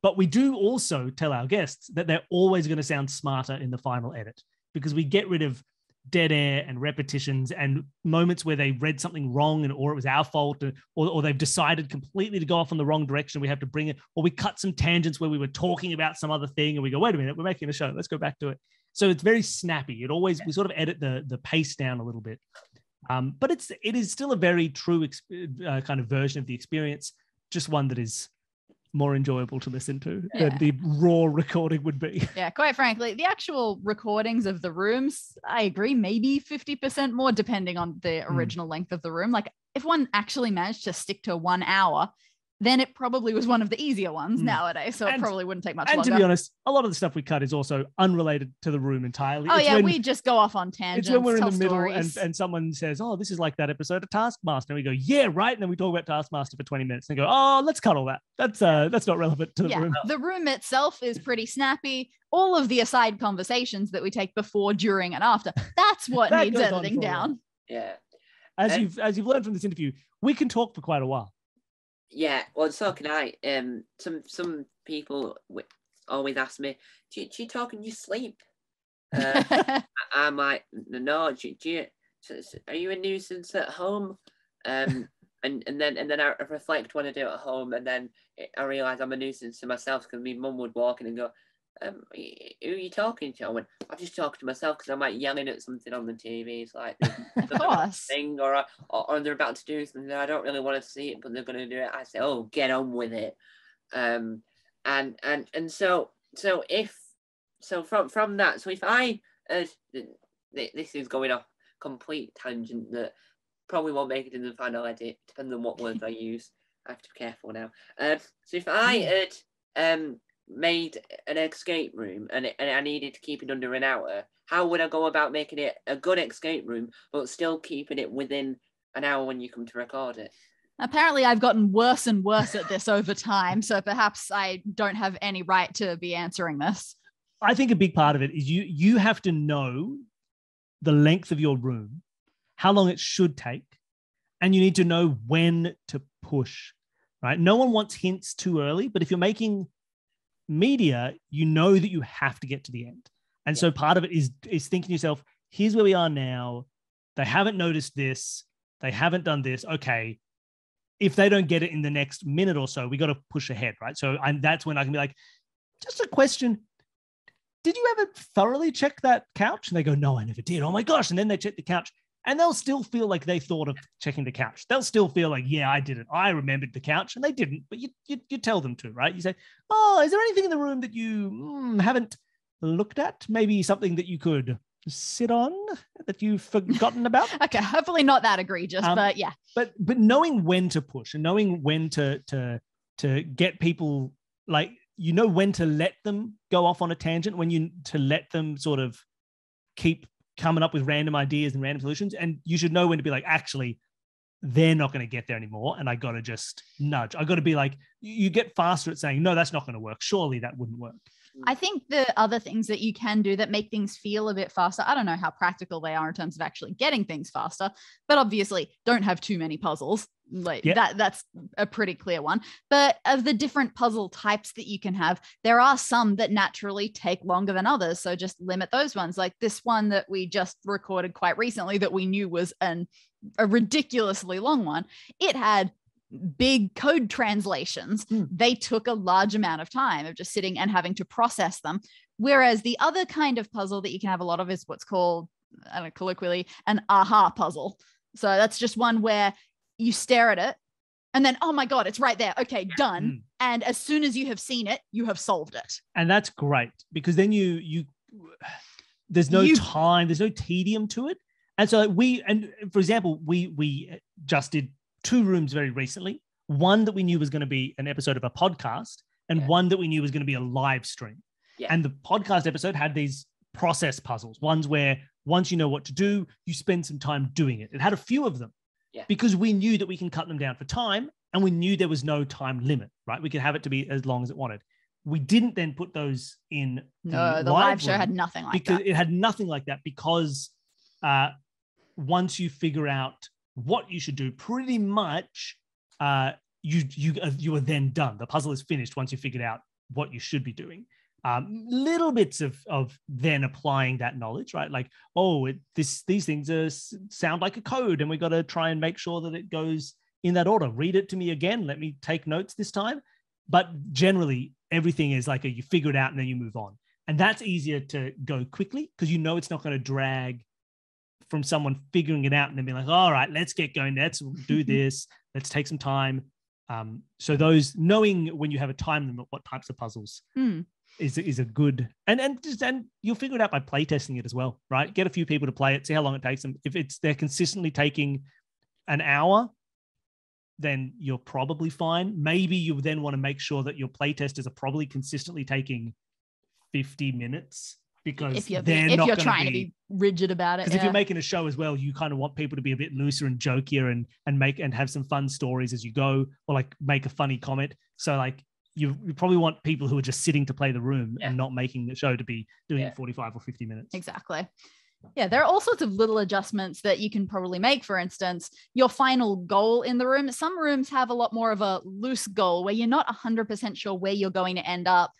But we do also tell our guests that they're always going to sound smarter in the final edit because we get rid of dead air and repetitions and moments where they read something wrong and or it was our fault or, or, or they've decided completely to go off in the wrong direction we have to bring it or we cut some tangents where we were talking about some other thing and we go wait a minute we're making a show let's go back to it So it's very snappy. It always we sort of edit the the pace down a little bit, um, but it's it is still a very true exp- uh, kind of version of the experience, just one that is more enjoyable to listen to Yeah. than the raw recording would be. <laughs> Yeah, quite frankly, the actual recordings of the rooms, I agree, maybe 50% more depending on the Hmm. original length of the room. Like if one actually managed to stick to one hour, then it probably was one of the easier ones Mm. nowadays. So And- it probably wouldn't take much and longer. to be honest, a lot of the stuff we cut is also unrelated to the room entirely. oh It's yeah, when- we just go off on tangents. it's when we're in the middle and, and someone says, Oh, this is like that episode of Taskmaster. And we go, Yeah, right. And then we talk about Taskmaster for 20 minutes and go, Oh, let's cut all that. That's uh that's not relevant to the yeah, room. the room itself is pretty snappy. All of the aside conversations that we take before, during, and after, that's what That needs goes on editing for a while. down. Yeah. As and- you've as you've learned from this interview, we can talk for quite a while. Yeah, well, so can I. Um, some some people w- always ask me, "Do you, do you talk in your sleep?" Uh, <laughs> I- I'm like, "No, do, do you? Are you a nuisance at home?" Um, <laughs> and and then and then I reflect when I do it at home, and then I realize I'm a nuisance to myself because my mum would walk in and go, um, "Who are you talking to?" I went, "I'm just talking to myself because I'm like yelling at something on the TV. It's like." <laughs> of course. thing or, or or they're about to do something that I don't really want to see it, but they're going to do it. I say, "Oh, get on with it," um, and and and so so if so from from that, so if I uh, th- th- this is going off complete tangent that probably won't make it in the final edit, depending on what words I use. I have to be careful now. Um, so if I had um made an escape room and, it, and I needed to keep it under an hour, how would I go about making it a good escape room, but still keeping it within an hour when you come to record it? Apparently, I've gotten worse and worse at this over time. So perhaps I don't have any right to be answering this. I think a big part of it is you you have to know the length of your room, how long it should take, and you need to know when to push. Right? No one wants hints too early, but if you're making media, you know that you have to get to the end. And so part of it is is thinking to yourself, here's where we are now. They haven't noticed this. They haven't done this. Okay. If they don't get it in the next minute or so, we got to push ahead, right? So and that's when I can be like, just a question. Did you ever thoroughly check that couch? And they go, No, I never did. Oh my gosh. And then they check the couch and they'll still feel like they thought of checking the couch. They'll still feel like, Yeah, I did it. I remembered the couch. And they didn't, but you, you, you tell them to, right? You say, Oh, is there anything in the room that you mm, haven't looked at? Maybe something that you could sit on that you've forgotten <laughs> about? Okay, hopefully not that egregious, Um, but yeah. but but knowing when to push and knowing when to to to get people like you know when to let them go off on a tangent when you to let them sort of keep coming up with random ideas and random solutions and you should know when to be like actually they're not going to get there anymore and i got to just nudge. I got to be like you get faster at saying no that's not going to work. Surely that wouldn't work. I think the other things that you can do that make things feel a bit faster, I don't know how practical they are in terms of actually getting things faster, but obviously don't have too many puzzles. Like Yep. that that's a pretty clear one. But of the different puzzle types that you can have, there are some that naturally take longer than others. So just limit those ones. Like this one that we just recorded quite recently that we knew was an a ridiculously long one. It had big code translations, Hmm. they took a large amount of time of just sitting and having to process them. Whereas the other kind of puzzle that you can have a lot of is what's called, I don't know, colloquially, an aha puzzle. So that's just one where you stare at it and then, oh my God, it's right there. Okay, done. Mm. And as soon as you have seen it, you have solved it. and that's great because then you you there's no You- time there's no tedium to it and so we and for example we we just did two rooms very recently one that we knew was going to be an episode of a podcast and Yeah. one that we knew was going to be a live stream Yeah. and the podcast episode had these process puzzles ones where once you know what to do you spend some time doing it it had a few of them Yeah. because we knew that we can cut them down for time and we knew there was no time limit right we could have it to be as long as it wanted we didn't then put those in No, the live show had nothing like because that. it had nothing like that because uh, once you figure out what you should do pretty much uh, you you uh, you are then done the puzzle is finished once you figured out what you should be doing um, little bits of of then applying that knowledge right like oh it, this these things are, sound like a code and we got to try and make sure that it goes in that order read it to me again let me take notes this time but generally everything is like a, you figure it out and then you move on and that's easier to go quickly because you know it's not going to drag from someone figuring it out and then being like, all right, let's get going. Let's do <laughs> this. Let's take some time. Um, so those knowing when you have a time limit, what types of puzzles Hmm. Is is a good and and just and you'll figure it out by playtesting it as well, right? Get a few people to play it, see how long it takes them. If it's they're consistently taking an hour, then you're probably fine. Maybe you then want to make sure that your playtesters are probably consistently taking 50 minutes because if you're they're if not you're trying to be rigid about it. because if you're making a show as well, you kind of want people to be a bit looser and jokier and and make and have some fun stories as you go, or like make a funny comment. So like you, you probably want people who are just sitting to play the room Yeah. and not making the show to be doing Yeah. it 45 or 50 minutes. Exactly. Yeah, there are all sorts of little adjustments that you can probably make. For instance, your final goal in the room. Some rooms have a lot more of a loose goal where you're not 100% sure where you're going to end up.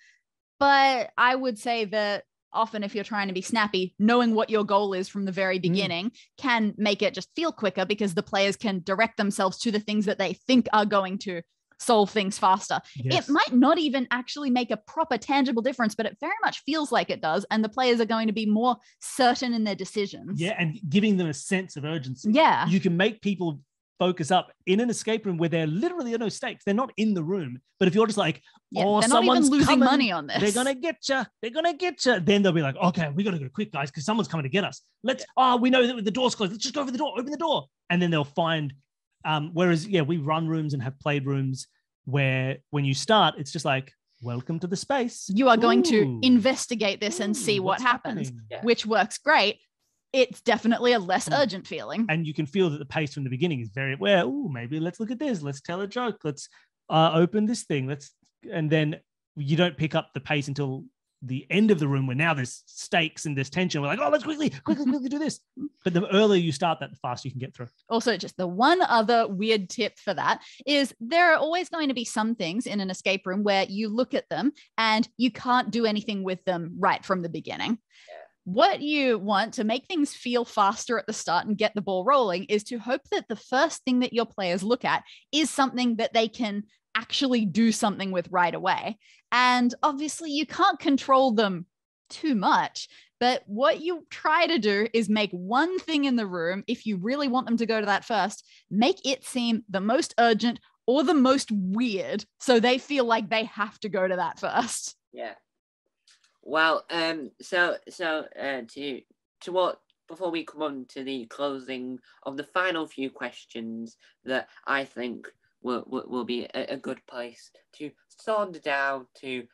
But I would say that often, if you're trying to be snappy, knowing what your goal is from the very mm. beginning can make it just feel quicker because the players can direct themselves to the things that they think are going to solve things faster Yes. it might not even actually make a proper tangible difference, but it very much feels like it does. And the players are going to be more certain in their decisions. yeah, and giving them a sense of urgency. Yeah. You can make people focus up in an escape room where there literally are no stakes. They're not in the room. But if you're just like, yeah. oh, They're not even someone's losing coming, money on this. They're gonna get you. They're gonna get you. Then they'll be like, okay, we gotta go quick, guys, because someone's coming to get us. Let's. Oh, we know that the door's closed. Let's just go over the door. Open the door, and then they'll find. Um, whereas, yeah, we run rooms and have played rooms where when you start, it's just like, welcome to the space. you are going to investigate this and see what happens. Yeah. which works great. It's definitely a less Mm. urgent feeling. and you can feel that the pace from the beginning is very well. Oh, maybe let's look at this. Let's tell a joke. Let's uh, open this thing. Let's and then you don't pick up the pace until the end of the room where now there's stakes and there's tension. We're like, oh, let's quickly, quickly, <laughs> quickly do this. But the earlier you start that, the faster you can get through. Also, just the one other weird tip for that is there are always going to be some things in an escape room where you look at them and you can't do anything with them right from the beginning. What you want to make things feel faster at the start and get the ball rolling is to hope that the first thing that your players look at is something that they can actually do something with right away. And obviously, you can't control them too much. But what you try to do is make one thing in the room, if you really want them to go to that first, make it seem the most urgent or the most weird. So they feel like they have to go to that first. Yeah. Well, um, so so uh, to to what before we come on to the closing of the final few questions that I think will will, will be a, a good place to saunter down to.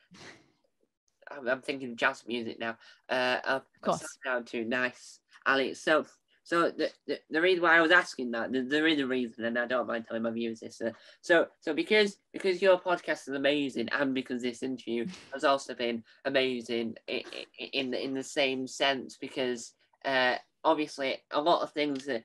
I'm, I'm thinking jazz music now. Uh, of course. down to nice, Ali. So. So the, the, the reason why I was asking that there, there is a reason, and I don't mind telling my viewers this. Uh, so so because because your podcast is amazing, and because this interview <laughs> has also been amazing in in, in the same sense, because uh, obviously a lot of things that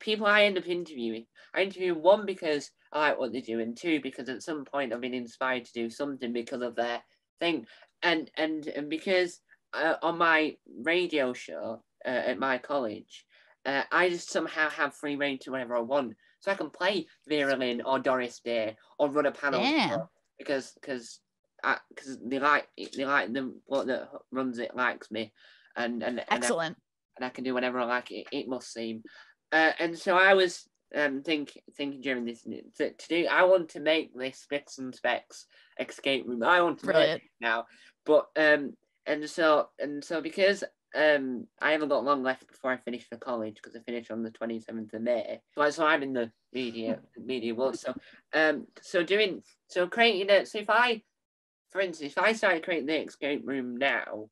people I end up interviewing, I interview one because I like what they do, and two because at some point I've been inspired to do something because of their thing, and and and because uh, on my radio show uh, at my college. Uh, I just somehow have free reign to whatever I want, so I can play Vera Lynn or Doris Day or run a panel show because because because they like they like the what that runs it likes me, and and and I, Excellent. and I can do whatever I like. It, it must seem, uh, and so I was um think thinking during this to, to do. I want to make this Spicks and Specks escape room. I want to make it now, but um and so and so because um I haven't got long left before I finish for college because I finish on the twenty seventh of May. So, so I'm in the media media world. So um so doing so creating it. So if I, for instance, if I started creating the escape room now,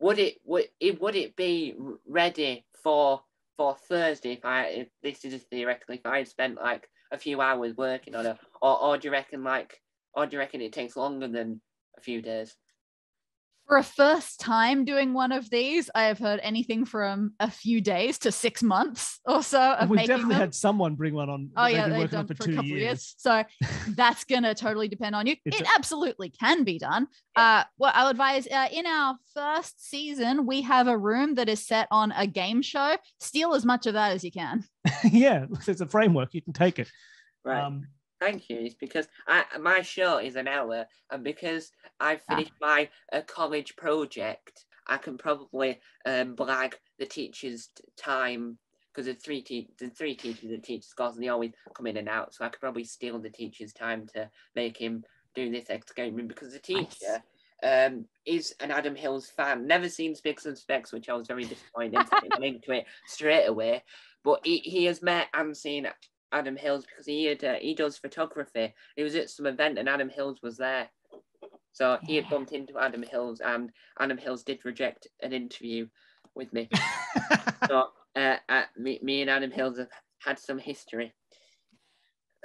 would it would it would it be ready for for Thursday if I if this is just theoretically if I had spent like a few hours working on it, or or do you reckon like or do you reckon it takes longer than a few days? For a first time doing one of these, I have heard anything from a few days to six months or so of We've making definitely them. had someone bring one on. Oh yeah, they've been they've working on done for for a two couple years. of years. So <laughs> that's gonna totally depend on you. It's it a- absolutely can be done. Yeah. Uh, well, I'll advise uh, in our first season we have a room that is set on a game show. Steal as much of that as you can. <laughs> yeah, it's a framework. You can take it. Right. Um, Thank you. It's because I, my show is an hour, and because I've Ah. finished my uh, college project, I can probably um, blag the teacher's time because the three te- the three teachers that teach scores, and they always come in and out. So I could probably steal the teacher's time to make him do this room because the teacher um, is an Adam Hills fan. Never seen Spicks and Specks, which I was very disappointed. so link to it straight away. But he, he has met and seen Adam Hills because he had, uh, he does photography. He was at some event and Adam Hills was there. So he had bumped into Adam Hills and Adam Hills did reject an interview with me. <laughs> so uh, uh, me, me and Adam Hills have had some history.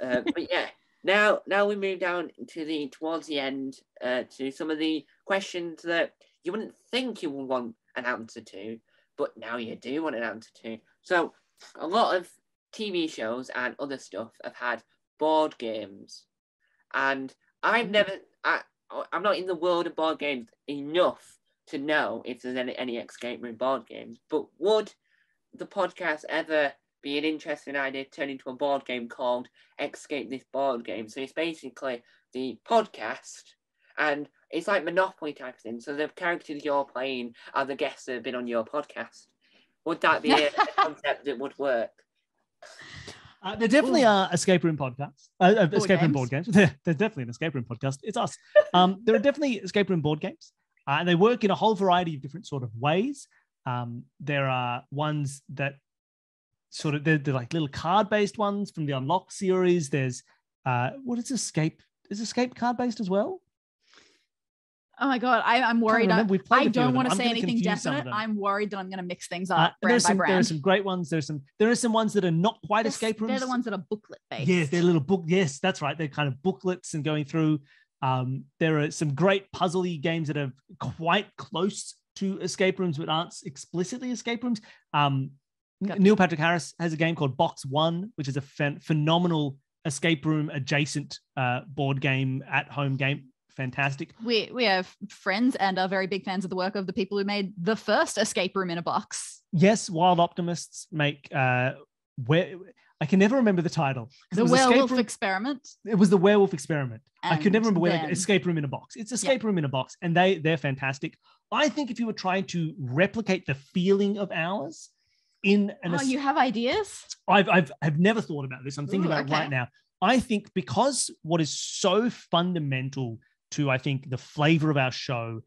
Uh, but yeah, <laughs> now now we move down to the towards the end uh, to some of the questions that you wouldn't think you would want an answer to, but now you do want an answer to. So a lot of TV shows and other stuff have had board games, and I've hmm. never I I'm not in the world of board games enough to know if there's any, any escape room board games. But would the podcast ever be an interesting idea to turn into a board game called Escape This Board Game? So it's basically the podcast and it's like Monopoly type thing. So the characters you're playing are the guests that have been on your podcast. Would that be a, a <laughs> concept that would work? Uh, there definitely Ooh. are escape room podcasts. Uh, uh, escape room board games. <laughs> There- There's definitely an escape room podcast. It's us. Um, there are definitely escape room board games, uh, and they work in a whole variety of different sort of ways. Um, there are ones that sort of they're, they're like little card based ones from the Unlock series. There's uh, what is escape? Is escape card based as well? Oh my god, I, I'm worried. I, played I of don't want to say anything confuse some of definite. I'm worried that I'm going to mix things Uh, up there are brand by some there are some great ones. There's some there are some ones that are not quite They're- escape rooms. They're the ones that are booklet based. Yes, they're little book. Yes, that's right. They're kind of booklets and going through. Um, there are some great puzzly games that are quite close to escape rooms, but aren't explicitly escape rooms. Um, Neil Patrick Harris has a game called Box One, which is a phen- phenomenal escape room adjacent uh, board game at home game. Fantastic. We we have friends and are very big fans of the work of the people who made the first escape room in a box. Yes, Wild Optimists make uh, where I can never remember the title. The it was Escape werewolf Room- experiment. it was the werewolf experiment. I could never remember where escape room in a box. It's escape room in a box, and they they're fantastic. I think if you were trying to replicate the feeling of ours in an, Oh, es- you have ideas? I've I've I've never thought about this. I'm thinking Ooh, about it right now. I think because what is so fundamental to I think the flavor of our show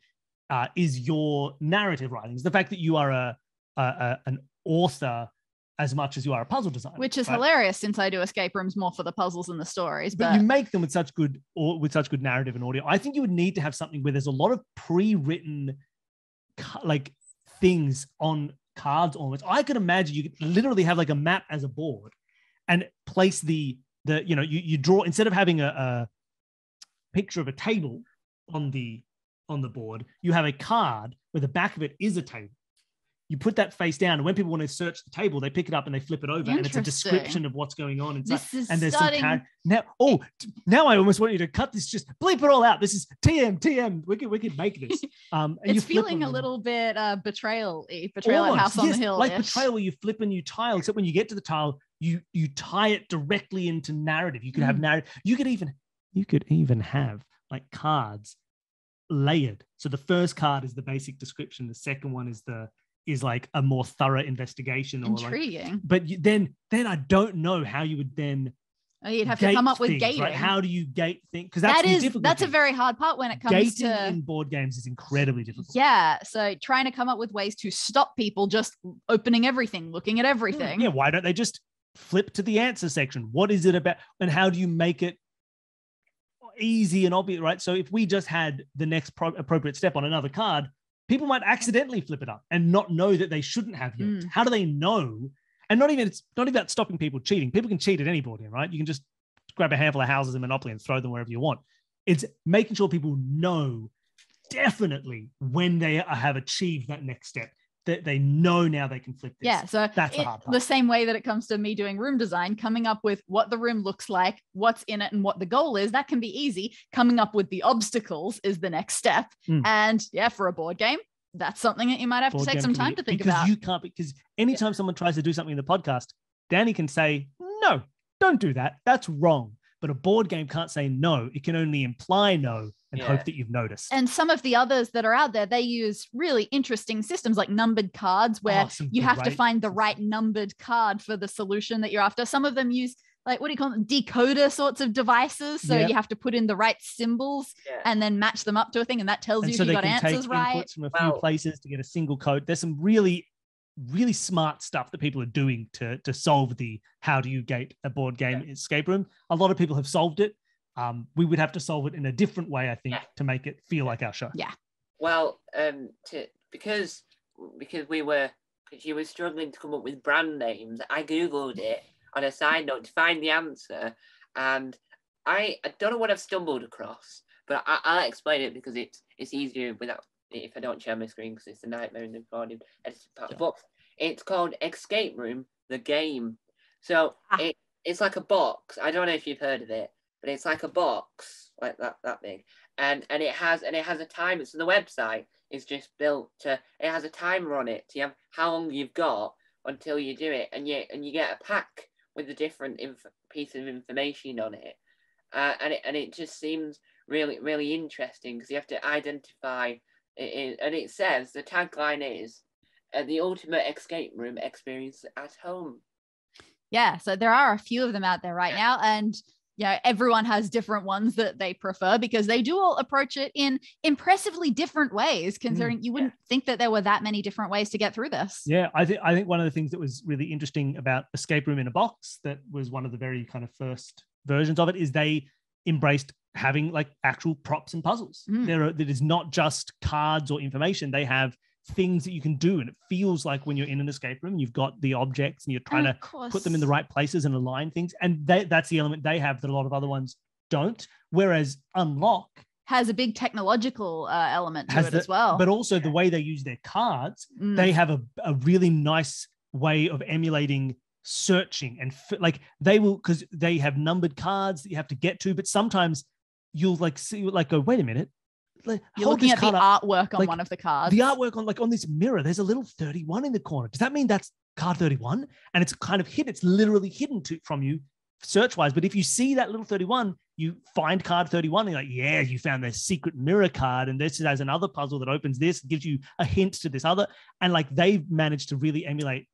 uh, is your narrative writings. The fact that you are a, a, a an author as much as you are a puzzle designer, Which is right? hilarious since I do escape rooms more for the puzzles and the stories. but, But, you make them with such good or with such good narrative and audio. I think you would need to have something where there's a lot of pre-written like things on cards almost. I could imagine you could literally have like a map as a board and place the the you know you you draw instead of having a, a picture of a table on the on the board, you have a card where the back of it is a table. You put that face down, and when people want to search the table, they pick it up and they flip it over, and it's a description of what's going on inside this is and there's starting. some char- now. Oh, now I almost want you to cut this. Just bleep it all out. This is TM TM. We could we could make this. <laughs> Um, it's feeling a little bit uh, betrayal betrayal Almost, House on yes, the Hill. like betrayal where you flip a new tile. Except when you get to the tile, you you tie it directly into narrative. You could have Mm. narrative. You could even you could even have like cards layered. So the first card is the basic description. The second one is the is like a more thorough investigation or like. Intriguing. But you, then then I don't know how you would then Oh, You'd have to come up with things, gating. right? How do you gate things? Because that's that is that's a very hard part when it comes gating to in board games is incredibly difficult. yeah. So trying to come up with ways to stop people just opening everything, looking at hmm, everything. Yeah, why don't they just flip to the answer section? What is it about, and how do you make it easy and obvious? Right. So if we just had the next pro- appropriate step on another card, people might accidentally flip it up and not know that they shouldn't have yet. Mm. How do they know? And not even it's not even about stopping people cheating. People can cheat at any board game, right? You can just grab a handful of houses in Monopoly and throw them wherever you want. It's making sure people know definitely when they have achieved that next step that they know now they can flip this. Yeah, so That's the it- hard part. the same way that it comes to me doing room design, coming up with what the room looks like, what's in it, and what the goal is, that can be easy. Coming up with the obstacles is the next step. Mm. And yeah, for a board game, that's something that you might have board to take some time to think because about. you can't because anytime someone tries to do something in the podcast, Dani can say, no, don't do that. That's wrong. but a board game can't say no. It can only imply no and Yeah. hope that you've noticed. And some of the others that are out there, they use really interesting systems like numbered cards where Oh, you have to find the right numbered card for the solution that you're after. Some of them use like what do you call them? Decoder sorts of devices. So Yep. you have to put in the right symbols Yeah. and then match them up to a thing, and that tells and you so if you they got can take answers right. inputs from a few Wow. places to get a single code. There's some really, really smart stuff that people are doing to to solve the how do you gate a board game escape room. A lot of people have solved it. Um, we would have to solve it in a different way, I think, Yeah. to make it feel like our show. Yeah. Well, um, to because because we were because you were struggling to come up with brand names, I googled it on a side note to find the answer, and I I don't know what I've stumbled across, but I, I'll explain it because it's it's easier without if I don't share my screen because it's a nightmare in the recording. editing part. But it's called Escape Room, the game. So Ah. it, it's like a box. I don't know if you've heard of it, but it's like a box like that that big and and it has and it has a timer. So the website is just built to it has a timer on it. So you have how long you've got until you do it, and you and you get a pack with a different inf- piece of information on it, uh, and it and it just seems really really interesting because you have to identify it, it, and it says the tagline is uh, the ultimate escape room experience at home. Yeah, so there are a few of them out there right now, and you know everyone has different ones that they prefer because they do all approach it in impressively different ways. Considering you wouldn't think that there were that many different ways to get through this. Yeah, I think I think one of the things that was really interesting about Escape Room in a Box, that was one of the very kind of first versions of it, is they embraced having like actual props and puzzles. Mm. There are that is not just cards or information. They have things that you can do, and it feels like when you're in an escape room, you've got the objects and you're trying And to course, put them in the right places and align things. And they, that's the element they have that a lot of other ones don't. Whereas Unlock has a big technological uh, element to it the, as well. but also the way they use their cards Mm. they have a, a really nice way of emulating searching and f- like they will because they have numbered cards that you have to get to but sometimes you'll like see like go wait a minute like, You're looking at the up. artwork on like, one of the cards. the artwork on like on this mirror there's a little 31 in the corner does that mean that's card 31 and it's kind of hidden it's literally hidden to from you search wise but if you see that little 31 you find card 31 and you're like yeah you found this secret mirror card and this has another puzzle that opens this gives you a hint to this other and like they've managed to really emulate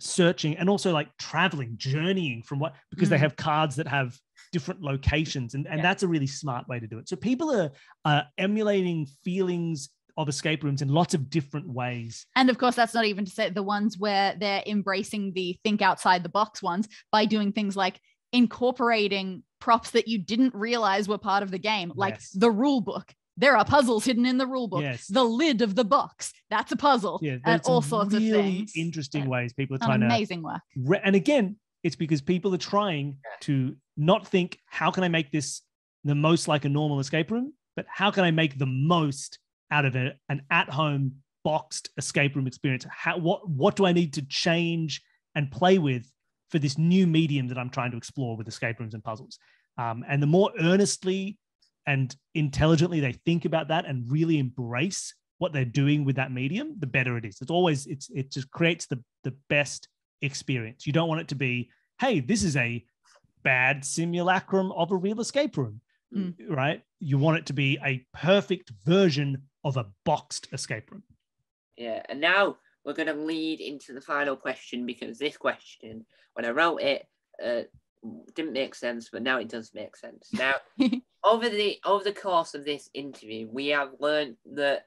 searching and also like traveling journeying from what because they Mm. have cards that have different locations and, and Yeah. that's a really smart way to do it so people are uh, emulating feelings of escape rooms in lots of different ways And of course, that's not even to say the ones where they're embracing the think outside the box ones by doing things like incorporating props that you didn't realize were part of the game, like Yes. the rule book. There are puzzles hidden in the rule book. Yes. The lid of the box, that's a puzzle. yeah and all sorts really of things. interesting And- ways people are An trying to amazing work. re- and again it's because people are trying to not think how can i make this the most like a normal escape room? But how can i make the most out of it an at-home boxed escape room experience? How what what do i need to change and play with for this new medium that i'm trying to explore with escape rooms and puzzles? Um, and the more earnestly and intelligently they think about that and really embrace what they're doing with that medium the better it is. It's always it's it just creates the the best experience. You don't want it to be, hey, this is a bad simulacrum of a real escape room, Mm. right? You want it to be a perfect version of a boxed escape room. Yeah, and now we're going to lead into the final question because this question, when I wrote it, uh, didn't make sense, but now it does make sense. <laughs> Now, over the over the course of this interview, we have learned that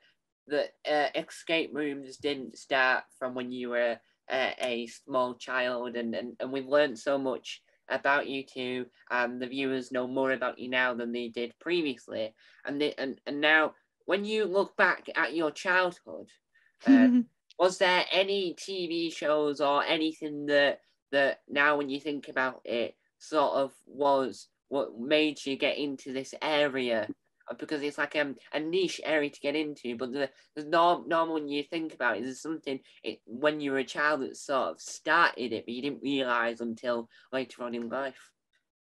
that uh, escape rooms didn't start from when you were uh, a small child, and, and and we've learned so much about you two, and the viewers know more about you now than they did previously, and they, and and now when you look back at your childhood. Uh, <laughs> was there any TV shows or anything that that now when you think about it sort of was what made you get into this area because it's like um, a niche area to get into but the, the norm, normal when you think about it is something it, when you were a child that sort of started it but you didn't realize until later on in life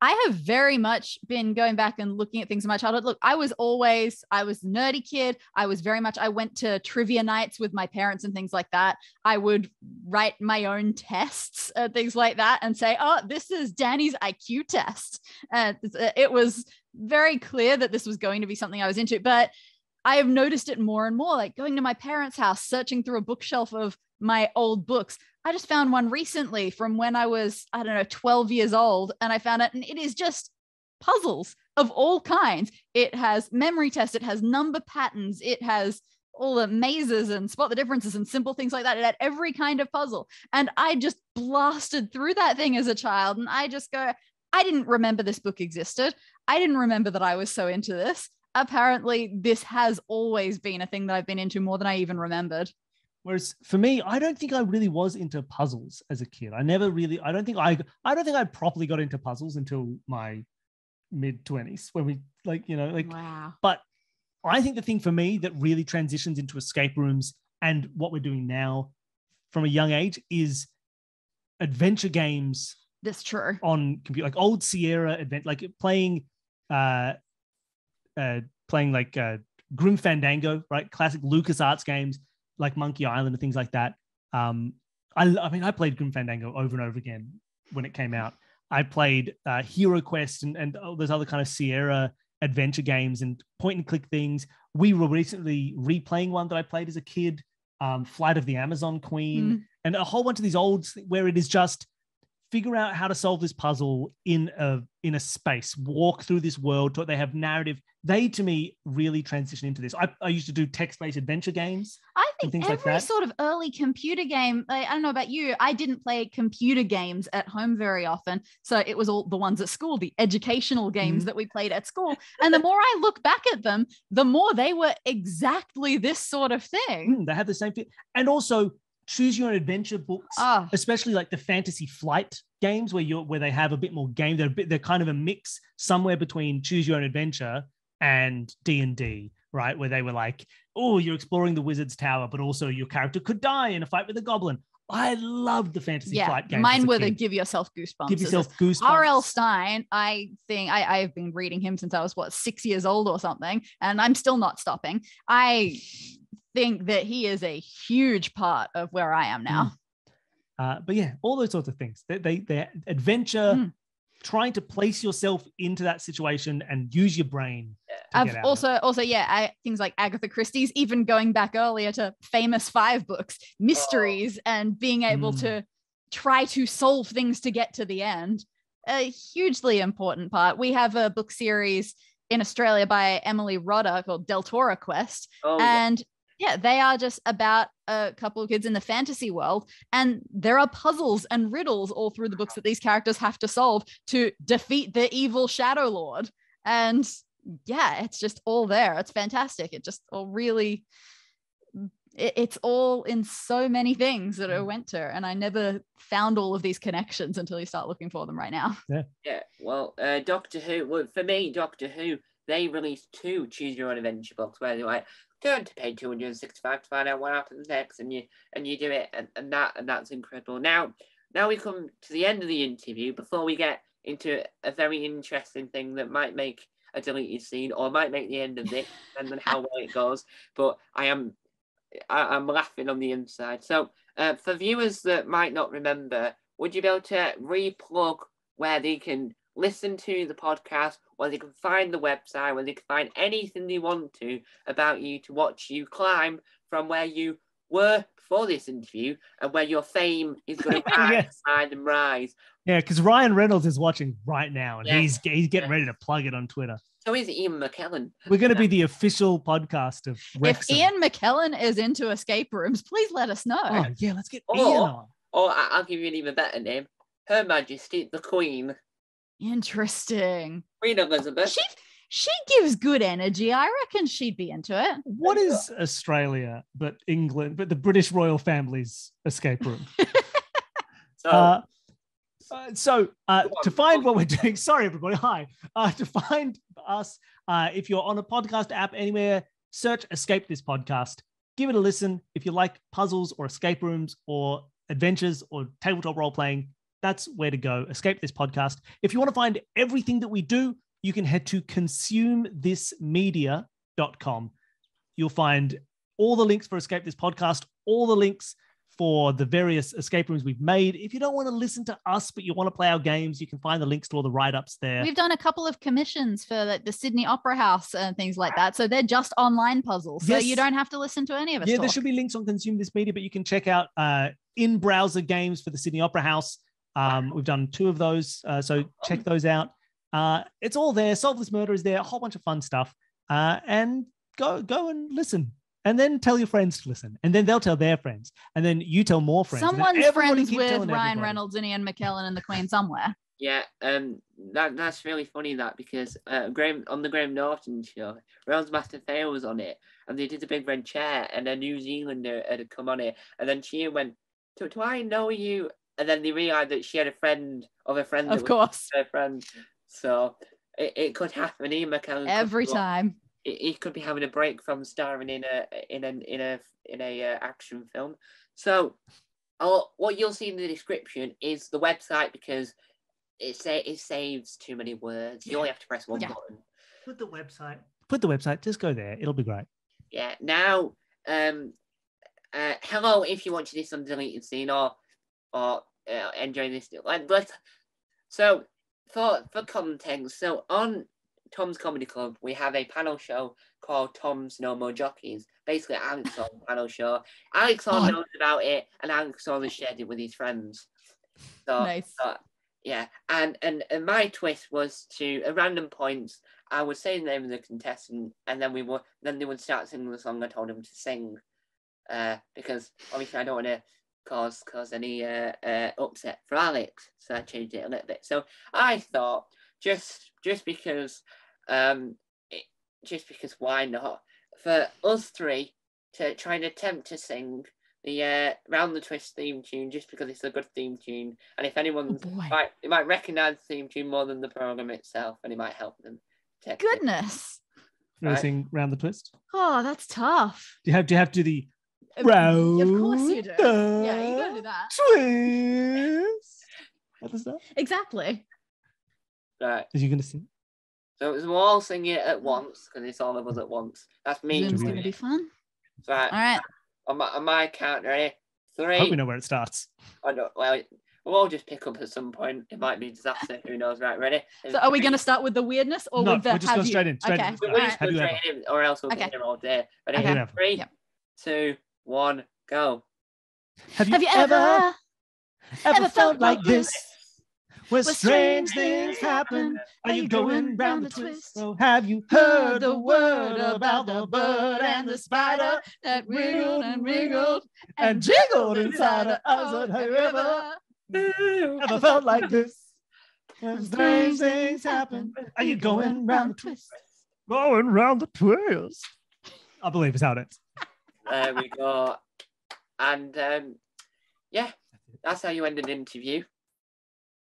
I have very much been going back and looking at things in my childhood. Look, I was always, I was nerdy kid. I was very much, I went to trivia nights with my parents and things like that. I would write my own tests and things like that and say, oh, this is Dani's IQ test. And it was very clear that this was going to be something I was into. But I have noticed it more and more, like going to my parents' house, searching through a bookshelf of my old books. I just found one recently from when I was, I don't know, 12 years old, and I found it, and it is just puzzles of all kinds. It has memory tests, it has number patterns, it has all the mazes and spot the differences and simple things like that. It had every kind of puzzle. And I just blasted through that thing as a child. And I just go, I didn't remember this book existed. I didn't remember that I was so into this. Apparently, this has always been a thing that I've been into more than I even remembered. Whereas for me, I don't think I really was into puzzles as a kid. I never really, I don't think I, I don't think I properly got into puzzles until my mid twenties when we like, you know, like, wow. but I think the thing for me that really transitions into escape rooms and what we're doing now from a young age is adventure games. That's true. On computer, like old Sierra advent, like playing, uh, uh, playing like uh, Grim Fandango, right? Classic Lucas Arts games like Monkey Island and things like that. Um, I, I mean, I played Grim Fandango over and over again when it came out. I played uh, Hero Quest and, and all those other kind of Sierra adventure games and point and click things. We were recently replaying one that I played as a kid, um, Flight of the Amazon Queen, mm. and a whole bunch of these old where it is just figure out how to solve this puzzle in a in a space walk through this world they have narrative. They to me really transition into this. I, I used to do text-based adventure games i think every like sort of early computer game I, I don't know about you i didn't play computer games at home very often. So it was all the ones at school the educational games mm-hmm. that we played at school. And the more i look back at them the more they were exactly this sort of thing. Mm, they have the same thing and also choose your own adventure books, oh. especially like the fantasy flight games where you're where they have a bit more game. They're bit, they're kind of a mix somewhere between choose your own adventure and D and D, right? Where they were like, oh, you're exploring the wizard's tower, but also your character could die in a fight with a goblin. I loved the fantasy yeah, flight games. Mine were the give yourself goosebumps. Give yourself goosebumps. R.L. Stine, I think I, I've been reading him since I was what six years old or something, and I'm still not stopping. I think that he is a huge part of where I am now. Mm. Uh, but yeah, all those sorts of things. They, they, they adventure, mm. trying to place yourself into that situation and use your brain. I've also, also, yeah, I, things like Agatha Christie's, even going back earlier to famous five books, mysteries, oh. and being able mm. to try to solve things to get to the end. A hugely important part. We have a book series in Australia by Emily Rodda called Deltora Quest. Oh, and yeah, they are just about a couple of kids in the fantasy world. And there are puzzles and riddles all through the books that these characters have to solve to defeat the evil Shadow Lord. And yeah, it's just all there. It's fantastic. It just all really, it, it's all in so many things that I mm. went to. And I never found all of these connections until you start looking for them right now. Yeah. Yeah. Well, uh, Doctor Who, well, for me, Doctor Who, they released two choose your own adventure books where they're like don't pay 265 to find out what happens next and you and you do it and, and that and that's incredible. Now now we come to the end of the interview before we get into a very interesting thing that might make a deleted scene or might make the end of it <laughs> depending on how well it goes but i am I, am laughing on the inside. So uh, for viewers that might not remember would you be able to replug where they can listen to the podcast, where they can find the website, where they can find anything they want to about you to watch you climb from where you were before this interview and where your fame is going <laughs> to rise yes. and rise. Yeah, because Ryan Reynolds is watching right now and he's he's getting ready to plug it on Twitter. So is Ian McKellen. We're going to be the official podcast of Wrexham. If Ian McKellen is into escape rooms, please let us know. Oh, yeah, let's get or, Ian on. Or I'll give you an even better name. Her Majesty, the Queen. Interesting. Queen Elizabeth. She she gives good energy. I reckon she'd be into it. What is Australia but England, but the British royal family's escape room? <laughs> so, uh, uh, so uh, to find what we're doing, <laughs> sorry everybody, hi. Uh, to find us, uh, if you're on a podcast app anywhere, search Escape This Podcast. Give it a listen. If you like puzzles or escape rooms or adventures or tabletop role playing, That's where to go. Escape this podcast. If you want to find everything that we do, you can head to consumethismedia.com. You'll find all the links for Escape This Podcast, all the links for the various escape rooms we've made. If you don't want to listen to us, but you want to play our games, you can find the links to all the write ups there. We've done a couple of commissions for like, the Sydney Opera House and things like that. So they're just online puzzles. So Yes. you don't have to listen to any of us. Yeah, there should be links on Consume This Media, but you can check out uh, in browser games for the Sydney Opera House. Um, we've done two of those, uh, so check those out. Uh, it's all there. Solve This Murder is there. A whole bunch of fun stuff. Uh, and go go and listen, and then tell your friends to listen, and then they'll tell their friends, and then you tell more friends. Someone's friends with telling Ryan everybody. Reynolds and Ian McKellen and the Queen somewhere. Yeah, um, that that's really funny that because uh, Graham on the Graham Norton show, Reynolds Master Fair was on it, and they did a big red chair, and a New Zealander had come on it, and then she went, "Do, do I know you?" And then they realized that she had a friend of a friend, Of was course. her friend, so it, it could happen. Ian McKellen Every be- time. he he could be having a break from starring in a in a in a in a uh, action film. So, oh, what you'll see in the description is the website because it say it saves too many words. You only have to press one Yeah. button. Put the website. Put the website. Just go there. It'll be great. Yeah. Now, um, uh, hello. If you watch this on deleted scene or or uh, enjoying this, like, but so for for context, so on Tom's Comedy Club, we have a panel show called Tom's No More Jockeys. Basically, Alex Horne panel show. Alex Horne Oh. knows about it, and Alex Horne has shared it with his friends. So, Nice. so, yeah, and, and and my twist was to at random points I would say the name of the contestant, and then we would then they would start singing the song I told them to sing, uh, because obviously I don't want to cause cause any uh, uh, upset for Alex, so I changed it a little bit. So I thought just just because um it, just because why not for us three to try and attempt to sing the uh, round the twist theme tune just because it's a good theme tune, and if Oh might they might recognize the theme tune more than the program itself, and it might help them. text it. Goodness. You want Right. sing round the twist? Oh, that's tough. Do you have do you have to do the round? Of course you do. Yeah, you gotta do that. Twist. At the start. Exactly. Right. Is you gonna sing? So it's we'll all sing it at once because it's all of us at once. That's me. Zoom's we- gonna be fun. Right. All right. On my, on my count, ready? I hope we know where it starts. I don't, well, we'll all just pick up at some point. It might be disaster. Who knows? Right. Ready? So are we gonna start with the weirdness or no, with the we're just have going you? straight in. Straight okay. in. We'll All just right. go Have you straight in, or else we'll Okay. be here all day. Ready? Okay. Have? Three, Yep. two, one, go. Have you, Have you ever, ever felt like this? Where where strange things happen. Are you going round the twist? twist? So have you heard the word about the bird and the spider that wiggled and wiggled and jiggled inside of us? Have you ever, ever felt like this? When strange things happen. Are you going round the twist? Going round the twist. I believe is how it ends. There we go. And um, yeah, that's how you end an interview.